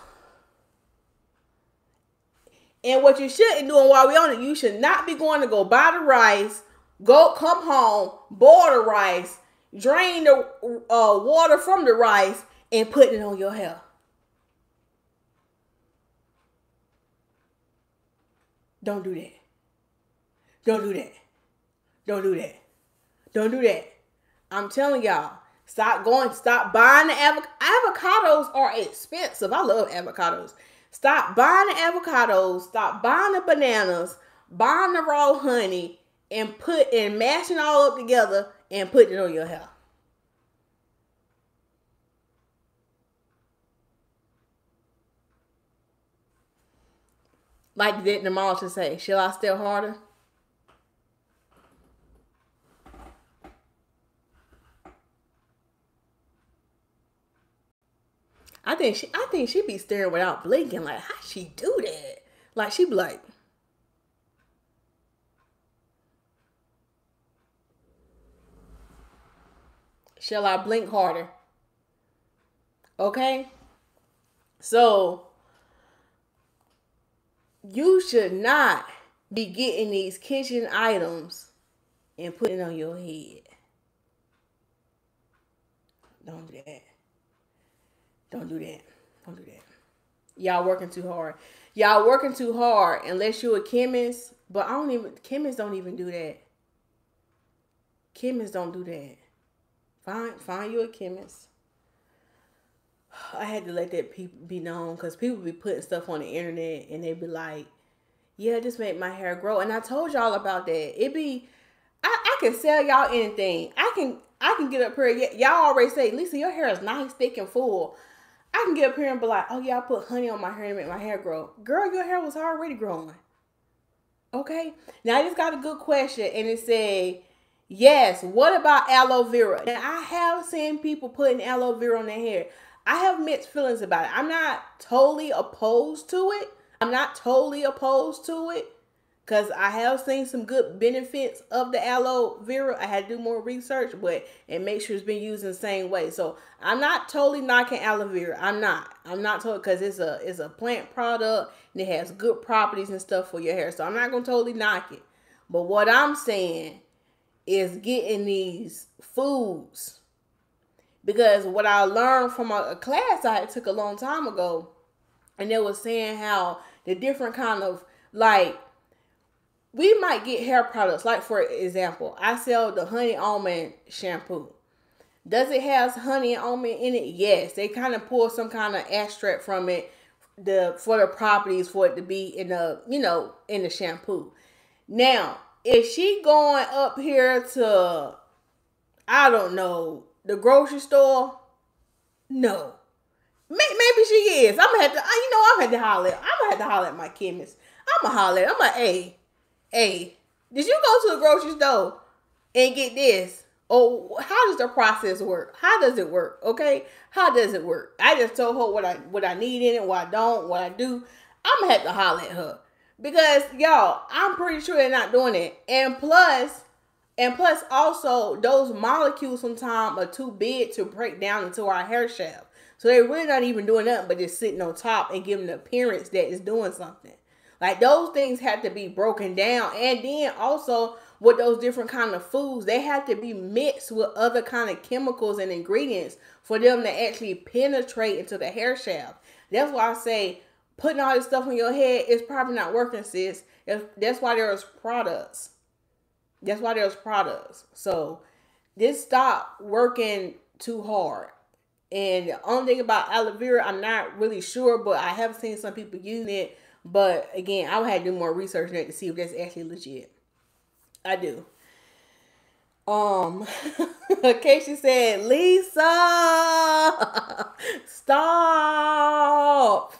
S1: And what you shouldn't doing while we on it, you should not be going to go buy the rice, go come home, boil the rice, drain the uh, water from the rice, and putting it on your hair. Don't do that. Don't do that. Don't do that. Don't do that. I'm telling y'all, stop going, stop buying the avoc- avocados are expensive. I love avocados. Stop buying the avocados, stop buying the bananas, buying the raw honey, and put and mashing all up together and putting it on your hair. Like the dermatologist say, shall I still harder? I think she I think she be staring without blinking. Like, how she do that? Like she be like Shall I blink harder? Okay? So you should not be getting these kitchen items and putting on your head. Don't do that. Don't do that. Don't do that. Y'all working too hard. Y'all working too hard unless you're a chemist. But I don't even chemists don't even do that. Chemists don't do that. Find find you a chemist. I had to let that people be known because people be putting stuff on the internet and they be like, "Yeah, just make my hair grow." And I told y'all about that. It be, I, I can sell y'all anything. I can I can get up here. Y'all already say, Lisa, your hair is nice, thick, and full. I can get up here and be like, oh yeah, I put honey on my hair to make my hair grow. Girl, your hair was already growing. Okay. Now I just got a good question and it said, yes, what about aloe vera? Now I have seen people putting aloe vera on their hair. I have mixed feelings about it. I'm not totally opposed to it. I'm not totally opposed to it because I have seen some good benefits of the aloe vera. I had to do more research, but and make sure it's been used in the same way. So I'm not totally knocking aloe vera. I'm not. I'm not totally because it's a it's a plant product and it has good properties and stuff for your hair. So I'm not gonna totally knock it. But what I'm saying is getting these foods because what I learned from a, a class I took a long time ago, and they was saying how the different kind of like we might get hair products. Like for example, I sell the honey almond shampoo. Does it have honey and almond in it? Yes. They kind of pull some kind of extract from it the for the properties for it to be in the you know in the shampoo. Now, is she going up here to I don't know the grocery store? No. Maybe she is. I'm gonna have to. You know, I'm gonna have to holler. I'm gonna have to holler at my chemist. I'm gonna holler. I'm like, hey, hey, did you go to the grocery store and get this? Oh, how does the process work? How does it work? Okay, how does it work? I just told her what I what I need in it, what I don't, what I do. I'm gonna have to holler at her because y'all, I'm pretty sure they're not doing it. And plus, and plus, also those molecules sometimes are too big to break down into our hair shaft. So they're really not even doing nothing but just sitting on top and giving the appearance that it's doing something. Like those things have to be broken down. And then also with those different kind of foods, they have to be mixed with other kind of chemicals and ingredients for them to actually penetrate into the hair shaft. That's why I say putting all this stuff on your head is probably not working, sis. That's why there's products. That's why there's products. So just stop working too hard. And the only thing about aloe vera, I'm not really sure, but I have seen some people using it but again, I would have to do more research on it to see if that's actually legit. I do. Um, Casey said, Lisa, stop.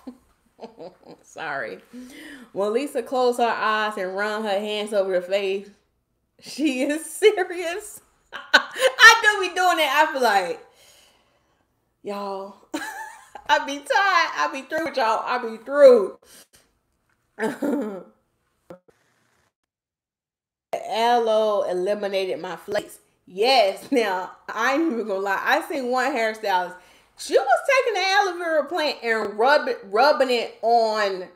S1: Sorry. When Lisa closed her eyes and run her hands over her face, she is serious. I do be doing it. I feel like, y'all, I be tired. I be through with y'all. I be through. Aloe eliminated my flakes. Yes. Now I ain't even gonna lie. I seen one hairstylist. She was taking the aloe vera plant and rub rubbing it on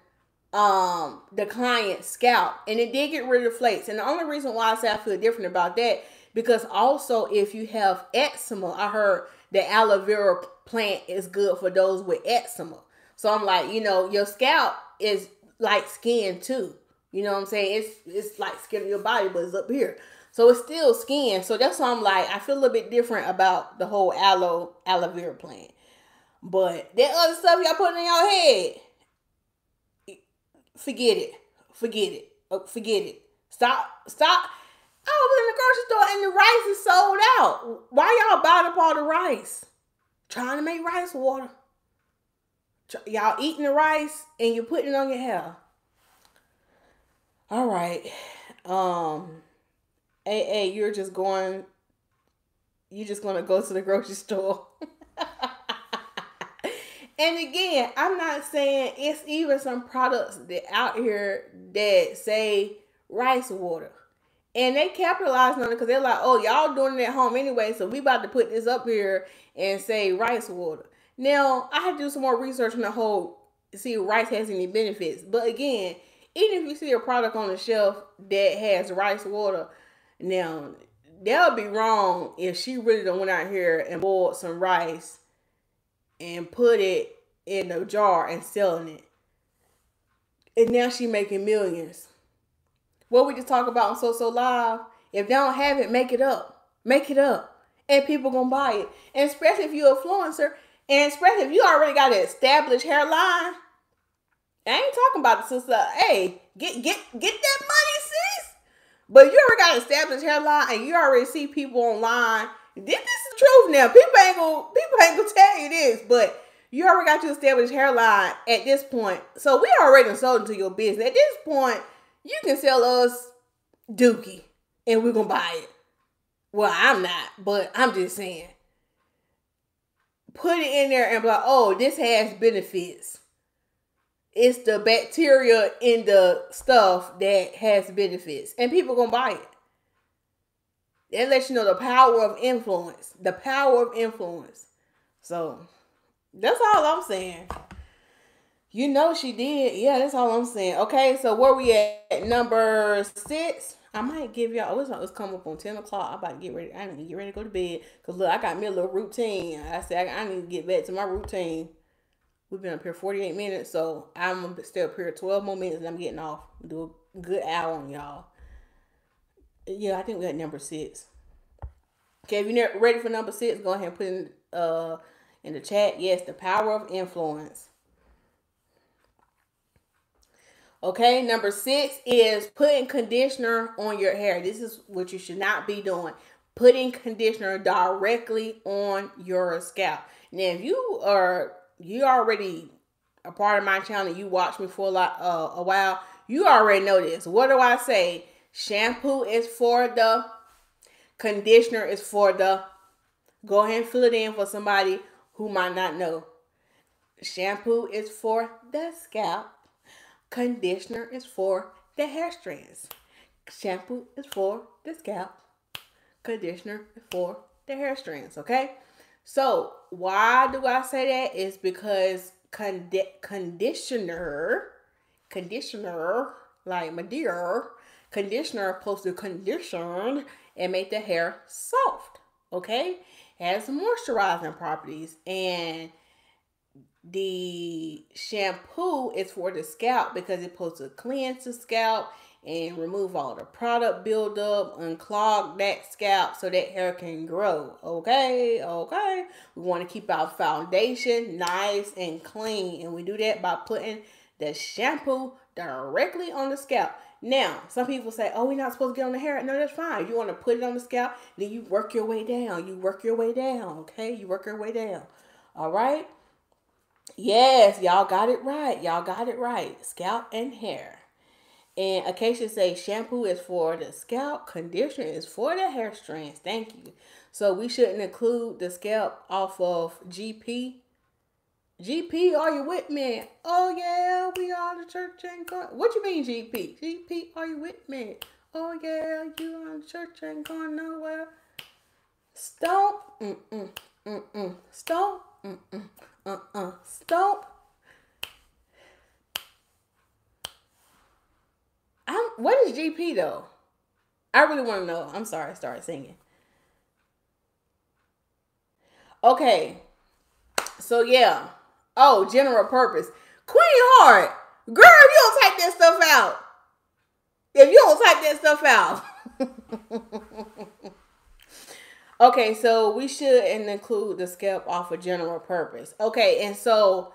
S1: um the client's scalp, and it did get rid of the flakes. And the only reason why I say I feel different about that because also if you have eczema, I heard the aloe vera plant is good for those with eczema. So I'm like, you know, your scalp is like skin too. You know what I'm saying? It's it's like skin of your body, but it's up here. So it's still skin. So that's why I'm like, I feel a little bit different about the whole aloe aloe vera plant. But that other stuff y'all putting in your head, forget it. Forget it. Oh, forget it. Stop. Stop. I was in the grocery store and the rice is sold out. Why y'all buying up all the rice? Trying to make rice water. Y'all eating the rice and you're putting it on your hair. All right. Um hey, you're just going you're just gonna go to the grocery store. And again, I'm not saying it's even some products that out here that say rice water. And they capitalizing on it because they're like, oh, y'all doing it at home anyway, so we about to put this up here and say rice water. Now, I had to do some more research on the whole, see if rice has any benefits. But again, even if you see a product on the shelf that has rice water, now that would be wrong if she really done went out here and boiled some rice and put it in a jar and selling it. And now she making millions. What we just talk about on So So Live, if they don't have it, make it up. Make it up. And people gonna buy it. And especially if you're a influencer, and especially if you already got an established hairline. I ain't talking about the sister. Hey, get get get that money, sis. But you already got established hairline and you already see people online. This, this truth now. People ain't gonna people ain't gonna tell you this, but you already got your established hairline at this point. So we already sold into your business. At this point, you can sell us Dookie and we're gonna buy it. Well, I'm not, but I'm just saying. Put it in there and be like, oh, this has benefits. It's the bacteria in the stuff that has benefits. And people gonna buy it. That lets you know the power of influence. The power of influence. So that's all I'm saying. You know she did. Yeah, that's all I'm saying. Okay, so where we at? Number six. I might give y'all. Oh, it's, it's come up on ten o'clock. I'm about to get ready. I need to get ready to go to bed. Cause look, I got me a little routine. I said I, I need to get back to my routine. We've been up here 48 minutes, so I'm still up here 12 more minutes, and I'm getting off. Do a good hour on y'all. Yeah, I think we got number six. Okay, if you're ready for number six, go ahead and put in uh in the chat. Yes, the power of influence. Okay, number six is putting conditioner on your hair. This is what you should not be doing. Putting conditioner directly on your scalp. Now, if you are you already a part of my channel, you watch me for a lot uh, a while, you already know this. What do I say? Shampoo is for the conditioner is for the go ahead and fill it in for somebody who might not know. Shampoo is for the scalp. Conditioner is for the hair strands. Shampoo is for the scalp. Conditioner for the hair strands. Okay. So why do I say that? Is because condi- conditioner, conditioner, like my dear, conditioner supposed to condition and make the hair soft. Okay, has moisturizing properties and the shampoo is for the scalp because it's supposed to cleanse the scalp and remove all the product buildup, unclog that scalp so that hair can grow. Okay, okay. We want to keep our foundation nice and clean, and we do that by putting the shampoo directly on the scalp. Now, some people say, oh, we're not supposed to get on the hair. No, that's fine. You want to put it on the scalp, then you work your way down. You work your way down, okay? You work your way down. All right? Yes, y'all got it right. Y'all got it right. Scalp and hair. And Acacia say shampoo is for the scalp, conditioner is for the hair strands. Thank you. So we shouldn't include the scalp off of GP. GP, are you with me? Oh yeah, we are the church ain't going. What you mean GP? GP, are you with me? Oh yeah, you on church ain't going nowhere. Stomp, mm mm mm mm. Stomp, mm mm uh uh. Stomp. I'm. What is GP though? I really want to know. I'm sorry. I started singing. Okay. So yeah. Oh, general purpose. Queen Heart. Girl, you don't type that stuff out. If you don't type that stuff out. okay, so we should include the scalp off of general purpose. Okay, and so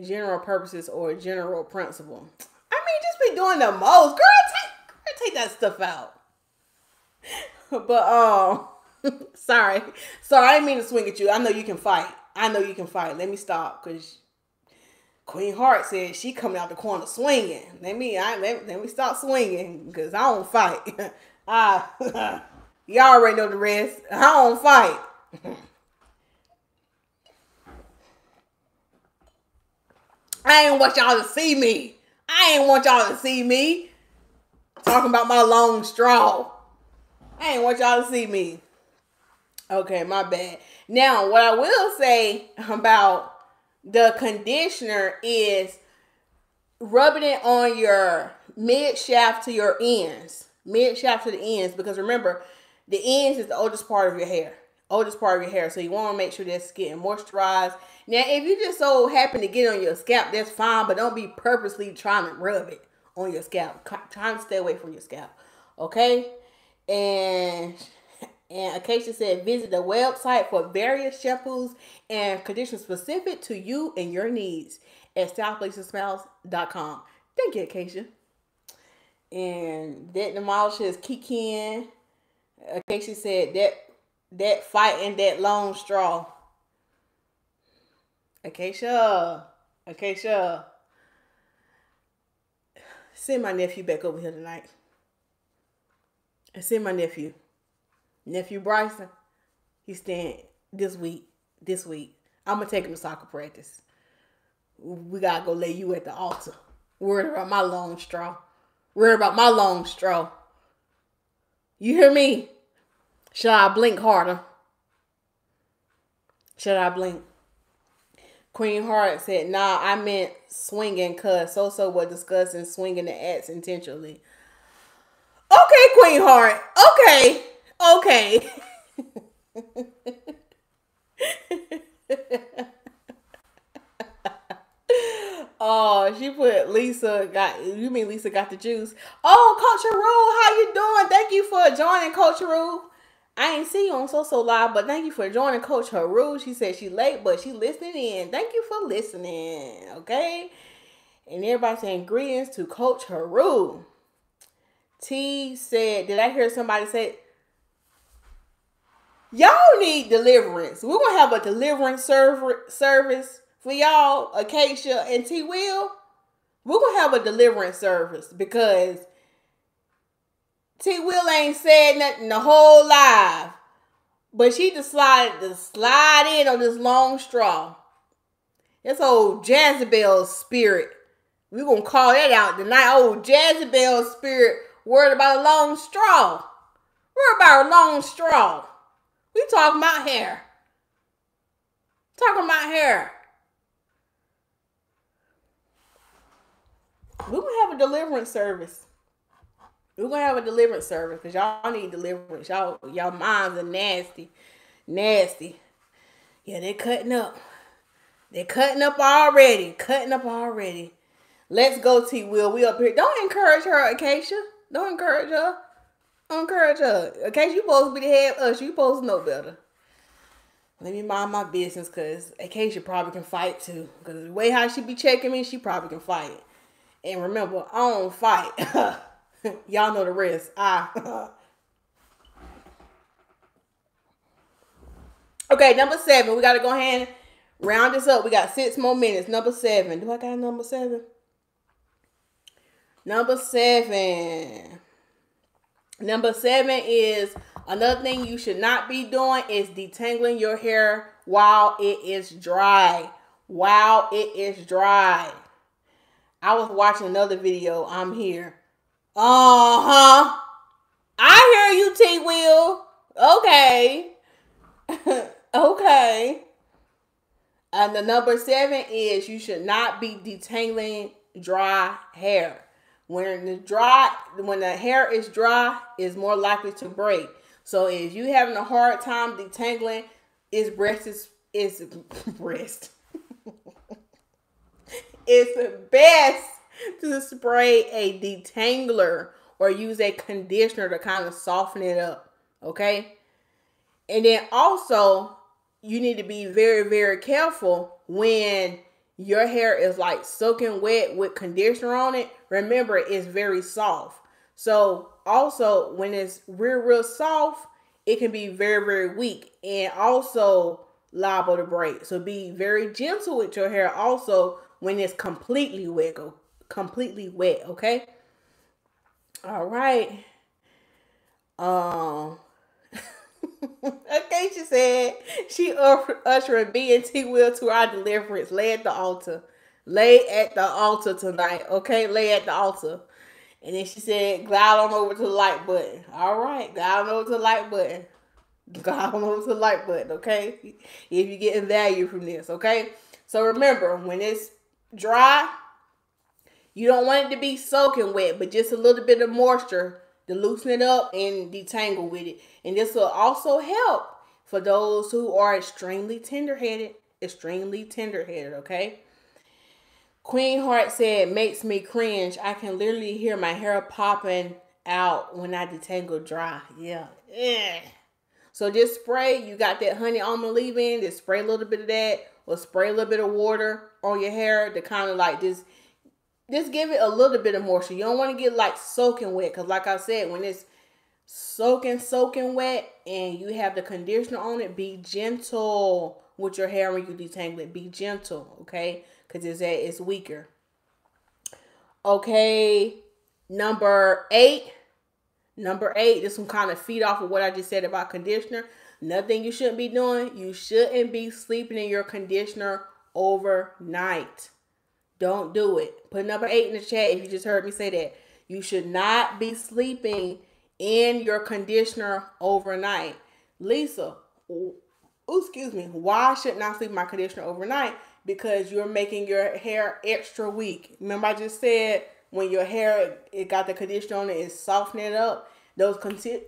S1: general purposes or general principle. I mean, just be doing the most. Girl, take, girl, take that stuff out. but um sorry. Sorry, I didn't mean to swing at you. I know you can fight. I know you can fight. Let me stop because Queen Heart said she coming out the corner swinging. Let me, I, let, let me stop swinging because I don't fight. I, y'all already know the rest. I don't fight. I ain't want y'all to see me. I ain't want y'all to see me talking about my long straw. I ain't want y'all to see me. Okay, my bad. Now, what I will say about the conditioner is rubbing it on your mid shaft to your ends, mid shaft to the ends, because remember, the ends is the oldest part of your hair, oldest part of your hair. So you want to make sure that's getting moisturized. Now, if you just so happen to get on your scalp, that's fine, but don't be purposely trying to rub it on your scalp. Trying to stay away from your scalp, okay? And and Acacia said, visit the website for various shampoos and conditions specific to you and your needs at stylezbylisasmilez.com. Thank you, Acacia. And that demolishes Kikin. Acacia said that that fight and that long straw. Acacia. Acacia. Send my nephew back over here tonight. And send my nephew. Nephew Bryson, he's staying this week. This week. I'm gonna take him to soccer practice. We gotta go lay you at the altar. Worried about my long straw. Worried about my long straw. You hear me? Should I blink harder? Should I blink? Queen Heart said, nah, I meant swinging cuz So-So was discussing swinging the axe intentionally. Okay, Queen Heart. Okay. Okay. oh, she put Lisa got you mean Lisa got the juice. Oh, Coach Rule, how you doing? Thank you for joining Coach Rule. I ain't see you on So So Live, but thank you for joining Coach Haru. She said she late, but she listening in. Thank you for listening. Okay. And everybody saying greetings to Coach Haru. T said, did I hear somebody say Y'all need deliverance. We're gonna have a deliverance server service for y'all, Acacia and T Will. We're gonna have a deliverance service because T Will ain't said nothing the whole live. But she decided to slide in on this long straw. This old Jezebel spirit. We're gonna call that out tonight. Old Jezebel spirit worried about a long straw. Worried about a long straw. We talking about hair. Talking about hair. We're gonna have a deliverance service. We're gonna have a deliverance service because y'all need deliverance. Y'all, y'all minds are nasty. Nasty. Yeah, they're cutting up. They're cutting up already. Cutting up already. Let's go, T Will. We up here. Don't encourage her, Acacia. Don't encourage her Oh, encourage her. Case you supposed to be the head of us, you supposed to know better. Let me mind my business, cause you probably can fight too. Cause the way how she be checking me, she probably can fight. And remember, I don't fight. Y'all know the rest. I. okay, number seven. We gotta go ahead round this up. We got six more minutes. Number seven. Do I got number seven? Number seven. Number seven is another thing you should not be doing is detangling your hair while it is dry. While it is dry. I was watching another video. I'm here. Uh huh. I hear you, T Will. Okay. okay. And the number seven is you should not be detangling dry hair. When the dry, when the hair is dry, is more likely to break. So if you having a hard time detangling, it's breast is is breast. it's best to spray a detangler or use a conditioner to kind of soften it up. Okay. And then also, you need to be very, very careful when your hair is like soaking wet with conditioner on it. Remember, it's very soft. So, also, when it's real, real soft, it can be very, very weak and also liable to break. So, be very gentle with your hair also when it's completely wet. Completely wet, okay? All right. Um. okay, she said she ushered B and T Will to our deliverance. Lay at the altar. Lay at the altar tonight. Okay, lay at the altar. And then she said, glide on over to the like button. All right, glide on over to the like button. Glide on over to the like button, okay? If you're getting value from this, okay? So remember, when it's dry, you don't want it to be soaking wet, but just a little bit of moisture to loosen it up and detangle with it. And this will also help for those who are extremely tender-headed, extremely tender-headed, okay? Queen Heart said, makes me cringe. I can literally hear my hair popping out when I detangle dry. Yeah. Yeah. So just spray. You got that honey almond leave-in. Just spray a little bit of that or spray a little bit of water on your hair to kind of like just just give it a little bit of moisture. You don't want to get like soaking wet because like I said, when it's soaking, soaking wet and you have the conditioner on it, be gentle with your hair when you detangle it. Be gentle, okay? Because it's, it's weaker. Okay, number eight. Number eight, this one kind of feed off of what I just said about conditioner. Nothing you shouldn't be doing. You shouldn't be sleeping in your conditioner overnight. Don't do it. Put number eight in the chat if you just heard me say that. You should not be sleeping in your conditioner overnight. Lisa, oh, excuse me, why should I sleep my conditioner overnight? Because you're making your hair extra weak. Remember I just said when your hair it got the conditioner on it, it's softening it up. Those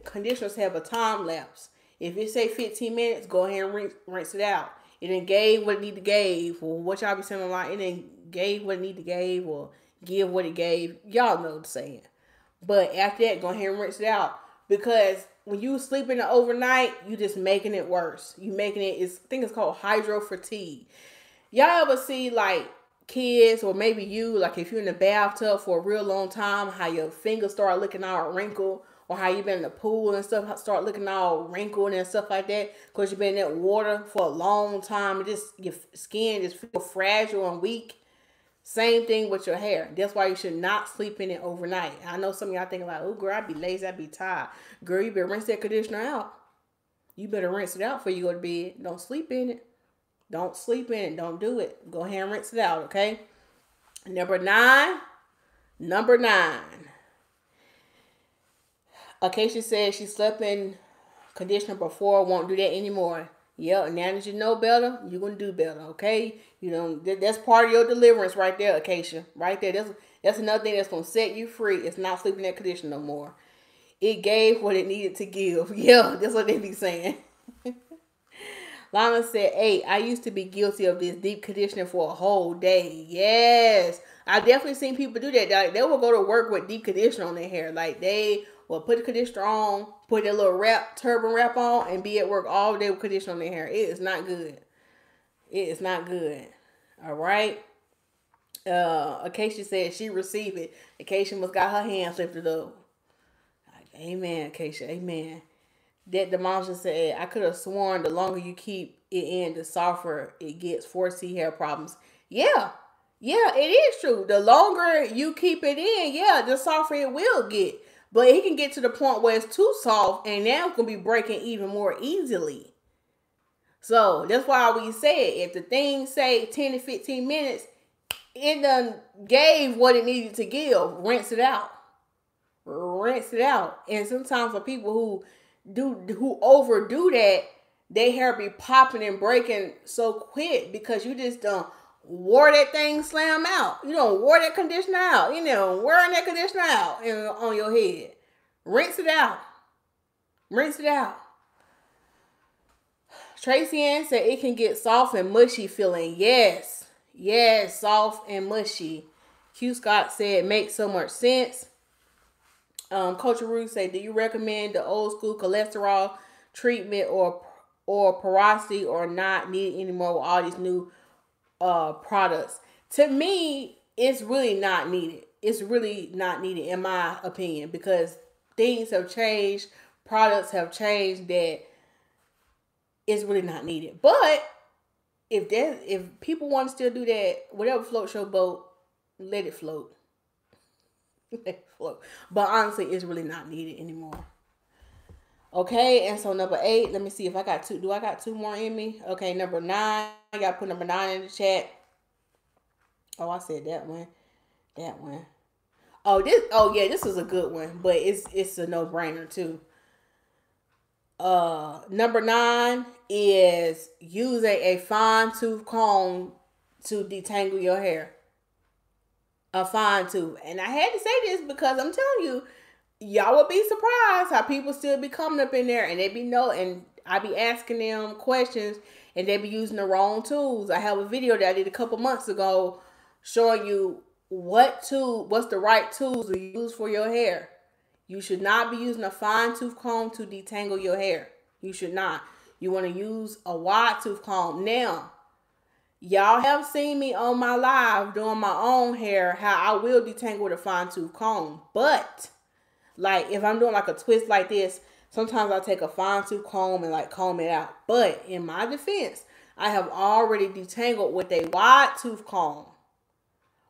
S1: conditioners have a time lapse. If it say 15 minutes, go ahead and rinse, rinse it out. It didn't gave what it need to gave, or what y'all be saying like it didn't gave what it need to gave or give what it gave. Y'all know what the saying. But after that, go ahead and rinse it out. Because when you sleeping overnight, you just making it worse. You making it is I think it's called hydro fatigue. Y'all ever see like kids or maybe you, like if you're in the bathtub for a real long time, how your fingers start looking all wrinkled or how you've been in the pool and stuff start looking all wrinkled and stuff like that because you've been in that water for a long time. Just your skin just feel fragile and weak. Same thing with your hair. That's why you should not sleep in it overnight. I know some of y'all thinking like, oh girl, I'd be lazy, I'd be tired. Girl, you better rinse that conditioner out. You better rinse it out before you go to bed. Don't sleep in it. Don't sleep in it. Don't do it. Go ahead and rinse it out, okay? Number nine. Number nine. Acacia says she slept in conditioner before, won't do that anymore. Yeah, now that you know better, you're gonna do better, okay? You know, that, that's part of your deliverance right there, Acacia. Right there. That's that's another thing that's gonna set you free. It's not sleeping that condition no more. It gave what it needed to give. Yeah, that's what they be saying. Lana said, Hey, I used to be guilty of this deep conditioning for a whole day. Yes. I definitely seen people do that. Like, they will go to work with deep conditioner on their hair. Like they will put the conditioner on, put a little wrap, turban wrap on, and be at work all day with conditioner on their hair. It is not good. It is not good. All right. Uh, Acacia said she received it. Acacia must got her hands lifted up. Amen, Acacia. Amen. that the said, I could have sworn the longer you keep it in, the softer it gets 4C hair problems. Yeah. Yeah, it is true. The longer you keep it in, yeah, the softer it will get. But it can get to the point where it's too soft and now it's gonna be breaking even more easily. So that's why we say if the thing say 10 to 15 minutes, it done gave what it needed to give. Rinse it out. Rinse it out. And sometimes for people who do who overdo that, they hair be popping and breaking so quick because you just don't wore that thing slam out. You don't wore that conditioner out. You know, wearing that conditioner out on your head. Rinse it out. Rinse it out. Tracy Ann said it can get soft and mushy feeling. Yes. Yes, soft and mushy. Q Scott said makes so much sense. Um, Coach Ruth said, do you recommend the old school cholesterol treatment or or porosity or not needed anymore with all these new uh products? To me, it's really not needed. It's really not needed in my opinion because things have changed, products have changed that it's really not needed. But if that if people want to still do that, whatever floats your boat, let it float. let it float. But honestly, it's really not needed anymore. Okay, and so number eight, let me see if I got two. Do I got two more in me? Okay, number nine. I got to put number nine in the chat. Oh, I said that one. That one. Oh, this. Oh, yeah, this is a good one, but it's it's a no brainer too. Uh, number nine is using a fine tooth comb to detangle your hair. A fine tooth. And I had to say this because I'm telling you, y'all would be surprised how people still be coming up in there and they be know and I be asking them questions and they be using the wrong tools. I have a video that I did a couple months ago showing you what tool, what's the right tools to use for your hair. You should not be using a fine tooth comb to detangle your hair. You should not. You want to use a wide tooth comb. Now, y'all have seen me on my live doing my own hair, how I will detangle with a fine tooth comb. But, like, if I'm doing like a twist like this, sometimes I take a fine tooth comb and like comb it out. But in my defense, I have already detangled with a wide tooth comb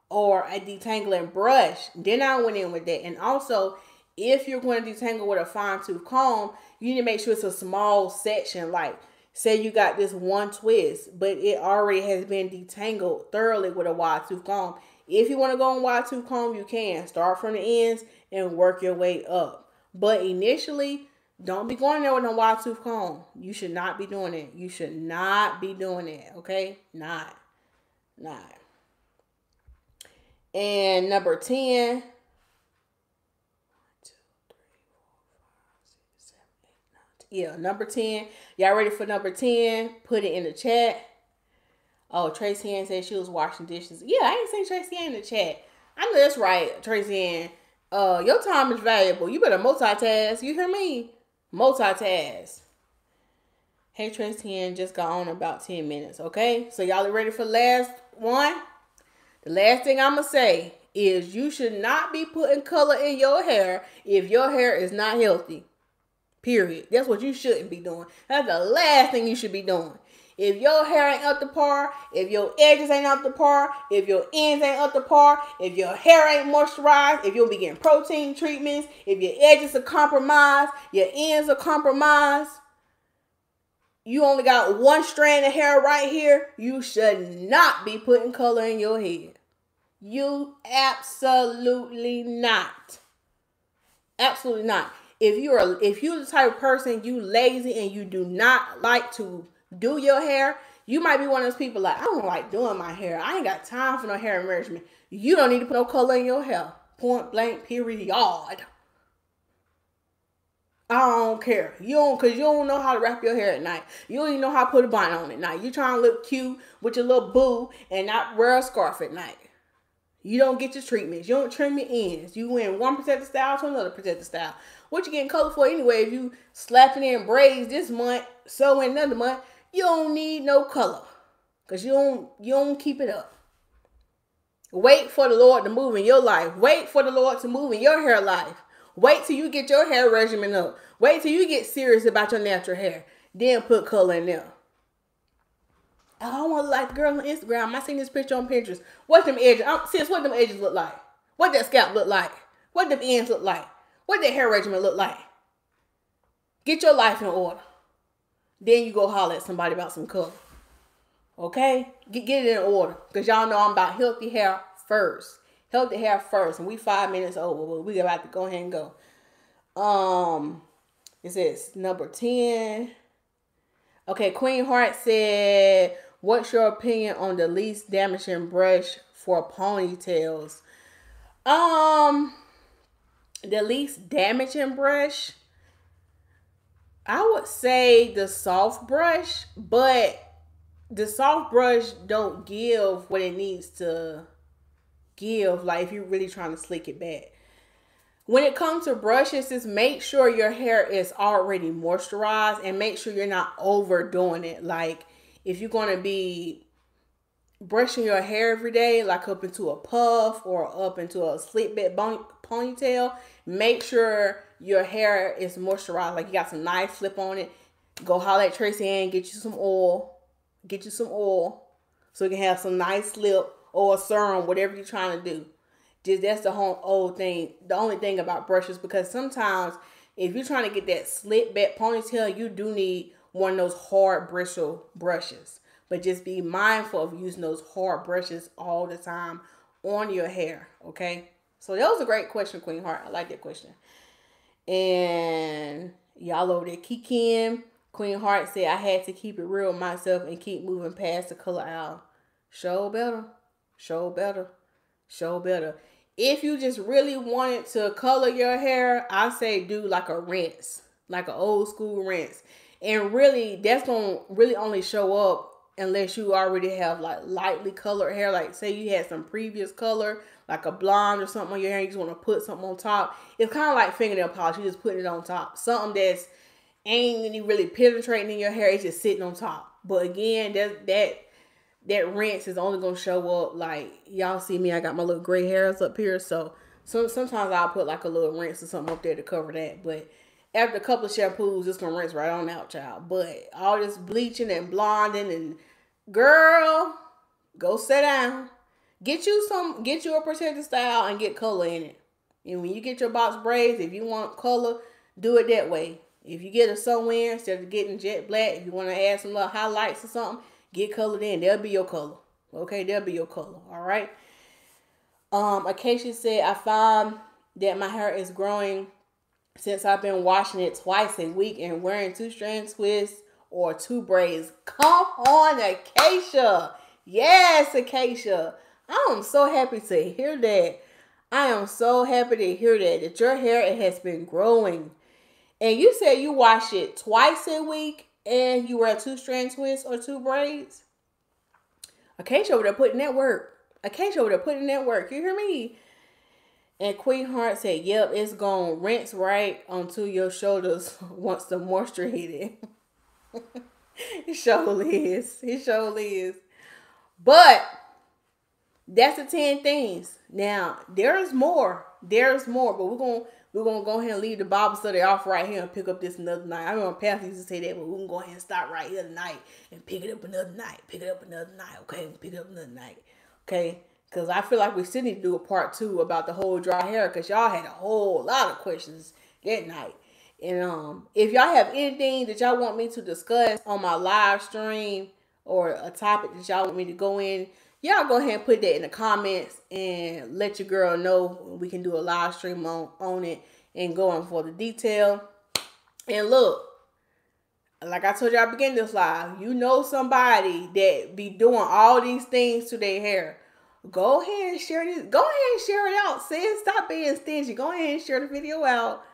S1: or a detangling brush. Then I went in with that. And also, if you're going to detangle with a fine tooth comb, you need to make sure it's a small section. Like, say you got this one twist, but it already has been detangled thoroughly with a wide tooth comb. If you want to go on wide tooth comb, you can. Start from the ends and work your way up. But initially, don't be going there with a wide tooth comb. You should not be doing it. You should not be doing it. Okay? Not. Not. And number 10, yeah, number 10. Y'all ready for number 10? Put it in the chat. Oh, Tracy Ann said she was washing dishes. Yeah, I ain't seen Tracy Ann in the chat. I know that's right, Tracy Ann. Uh, your time is valuable. You better multitask. You hear me? Multitask. Hey, Tracy Ann just got on about 10 minutes, okay? So y'all ready for the last one? The last thing I'm going to say is you should not be putting color in your hair if your hair is not healthy. Period. That's what you shouldn't be doing. That's the last thing you should be doing. If your hair ain't up to par, if your edges ain't up to par, if your ends ain't up to par, if your hair ain't moisturized, if you'll be getting protein treatments, if your edges are compromised, your ends are compromised, you only got one strand of hair right here, you should not be putting color in your head. You absolutely not. Absolutely not if you're if you're the type of person you lazy and you do not like to do your hair, you might be one of those people like I don't like doing my hair. I ain't got time for no hair enrichment. You don't need to put no color in your hair. Point blank. Period. I don't care. You don't cause you don't know how to wrap your hair at night. You don't even know how to put a bonnet on at night. You trying to look cute with your little boo and not wear a scarf at night. You don't get your treatments. You don't trim your ends. You went one protective style to another protective style. What you getting color for anyway? If you slapping in braids this month, so in another month, you don't need no color. Cause you don't you don't keep it up. Wait for the Lord to move in your life. Wait for the Lord to move in your hair life. Wait till you get your hair regimen up. Wait till you get serious about your natural hair. Then put color in there. I don't want to like the girl on Instagram. I seen this picture on Pinterest. What them edges? I'm, sis, what them edges look like? What that scalp look like? What them ends look like? What that hair regimen look like? Get your life in order. Then you go holler at somebody about some color. Okay? Get, get it in order. Because y'all know I'm about healthy hair first. Healthy hair first. And we five minutes over, but we about to go ahead and go. Um, it says number 10. Okay, Queen Heart said, What's your opinion on the least damaging brush for ponytails? Um, the least damaging brush, I would say the soft brush, but the soft brush don't give what it needs to give. Like if you're really trying to slick it back. When it comes to brushes, just make sure your hair is already moisturized and make sure you're not overdoing it. Like if you're going to be brushing your hair every day, like up into a puff or up into a slick back ponytail, make sure your hair is moisturized. Like you got some nice flip on it. Go holler at Tracy and get you some oil. Get you some oil so you can have some nice slip or serum, whatever you're trying to do. Just that's the whole old thing. The only thing about brushes because sometimes if you're trying to get that slick back ponytail, you do need one of those hard bristle brushes. But just be mindful of using those hard brushes all the time on your hair. Okay. So that was a great question, Queen Heart. I like that question. And y'all over there Kikin. Queen Heart said I had to keep it real myself and keep moving past the color aisle. Show better. Show better. Show better. If you just really wanted to color your hair, I say do like a rinse. Like an old school rinse. And really, that's going to really only show up unless you already have like lightly colored hair. Like say you had some previous color, like a blonde or something on your hair. You just want to put something on top. It's kind of like fingernail polish. You just putting it on top. Something that's ain't really penetrating in your hair. It's just sitting on top. But again, that that that rinse is only gonna show up like y'all see me. I got my little gray hairs up here, so so sometimes I'll put like a little rinse or something up there to cover that. But after a couple of shampoos, it's gonna rinse right on out, child. But all this bleaching and blonding and girl, go sit down. Get you some, get you a protective style and get color in it. And when you get your box braids, if you want color, do it that way. If you get a somewhere instead of getting jet black, if you want to add some little highlights or something, get colored in. That'll be your color. Okay, that'll be your color. All right. Um, Acacia said, I found that my hair is growing since I've been washing it twice a week and wearing two strand twists or two braids. Come on, Acacia. Yes, Acacia. I am so happy to hear that. I am so happy to hear that, that your hair has been growing. And you said you wash it twice a week and you wear two strand twists or two braids. Acacia over there putting that work. Acacia over there putting that work. You hear me? And Queen Heart said, Yep, it's gonna rinse right onto your shoulders once the moisture hit it. it surely is. It surely is. But that's the 10 things. Now, there's more. There's more, but we're gonna we're gonna go ahead and leave the Bible study off right here and pick up this another night. I remember Pastor used to say that, but we're gonna go ahead and stop right here tonight and pick it up another night. Pick it up another night, okay? Pick it up another night. Okay. Because I feel like we still need to do a part two about the whole dry hair because y'all had a whole lot of questions that night. And um, if y'all have anything that y'all want me to discuss on my live stream or a topic that y'all want me to go in, y'all go ahead and put that in the comments and let your girl know we can do a live stream on, on it and go on for the detail. And look, like I told y'all beginning this live, you know somebody that be doing all these things to their hair go ahead and share this. Go ahead and share it out. Sis, stop being stingy. Go ahead and share the video out.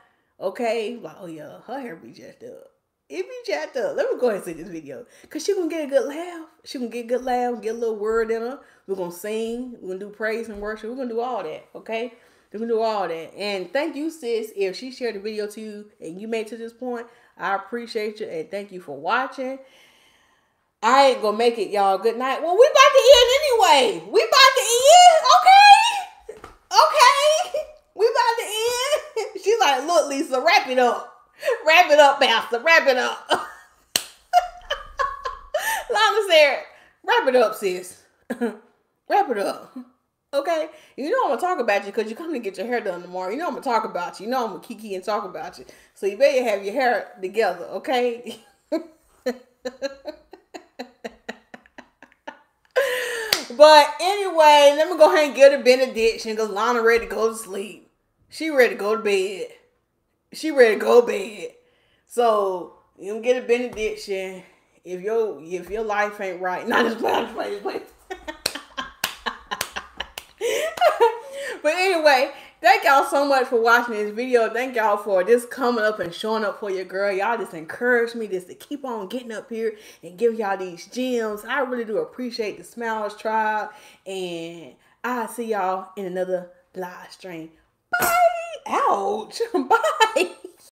S1: Okay? Like, oh yeah, her hair be jacked up. It be jacked up. Let me go ahead and see this video. Cause she gonna get a good laugh. She gonna get a good laugh, get a little word in her. We're gonna sing. We're gonna do praise and worship. We're gonna do all that. Okay? We're gonna do all that. And thank you, sis, if she shared the video to you and you made to this point. I appreciate you and thank you for watching. I ain't gonna make it, y'all. Good night. Well, we about to end anyway. We about to end, okay? Okay. We about to end. She's like, look, Lisa, wrap it up. Wrap it up, Pastor. Wrap it up. Lana said, wrap it up, sis. wrap it up. Okay? You know I'm gonna talk about you because you come to get your hair done tomorrow. You know I'm gonna talk about you. You know I'm gonna kiki and talk about you. So you better have your hair together, okay? But anyway, let me go ahead and get a benediction because Lana ready to go to sleep. She ready to go to bed. She ready to go to bed. So you can get a benediction. If your if your life ain't right, not just play, just play, just play. but anyway, thank y'all so much for watching this video. Thank y'all for just coming up and showing up for your girl. Y'all just encourage me just to keep on getting up here and give y'all these gems. I really do appreciate the Smilez Tribe. And I'll see y'all in another live stream. Bye. Ouch. Bye.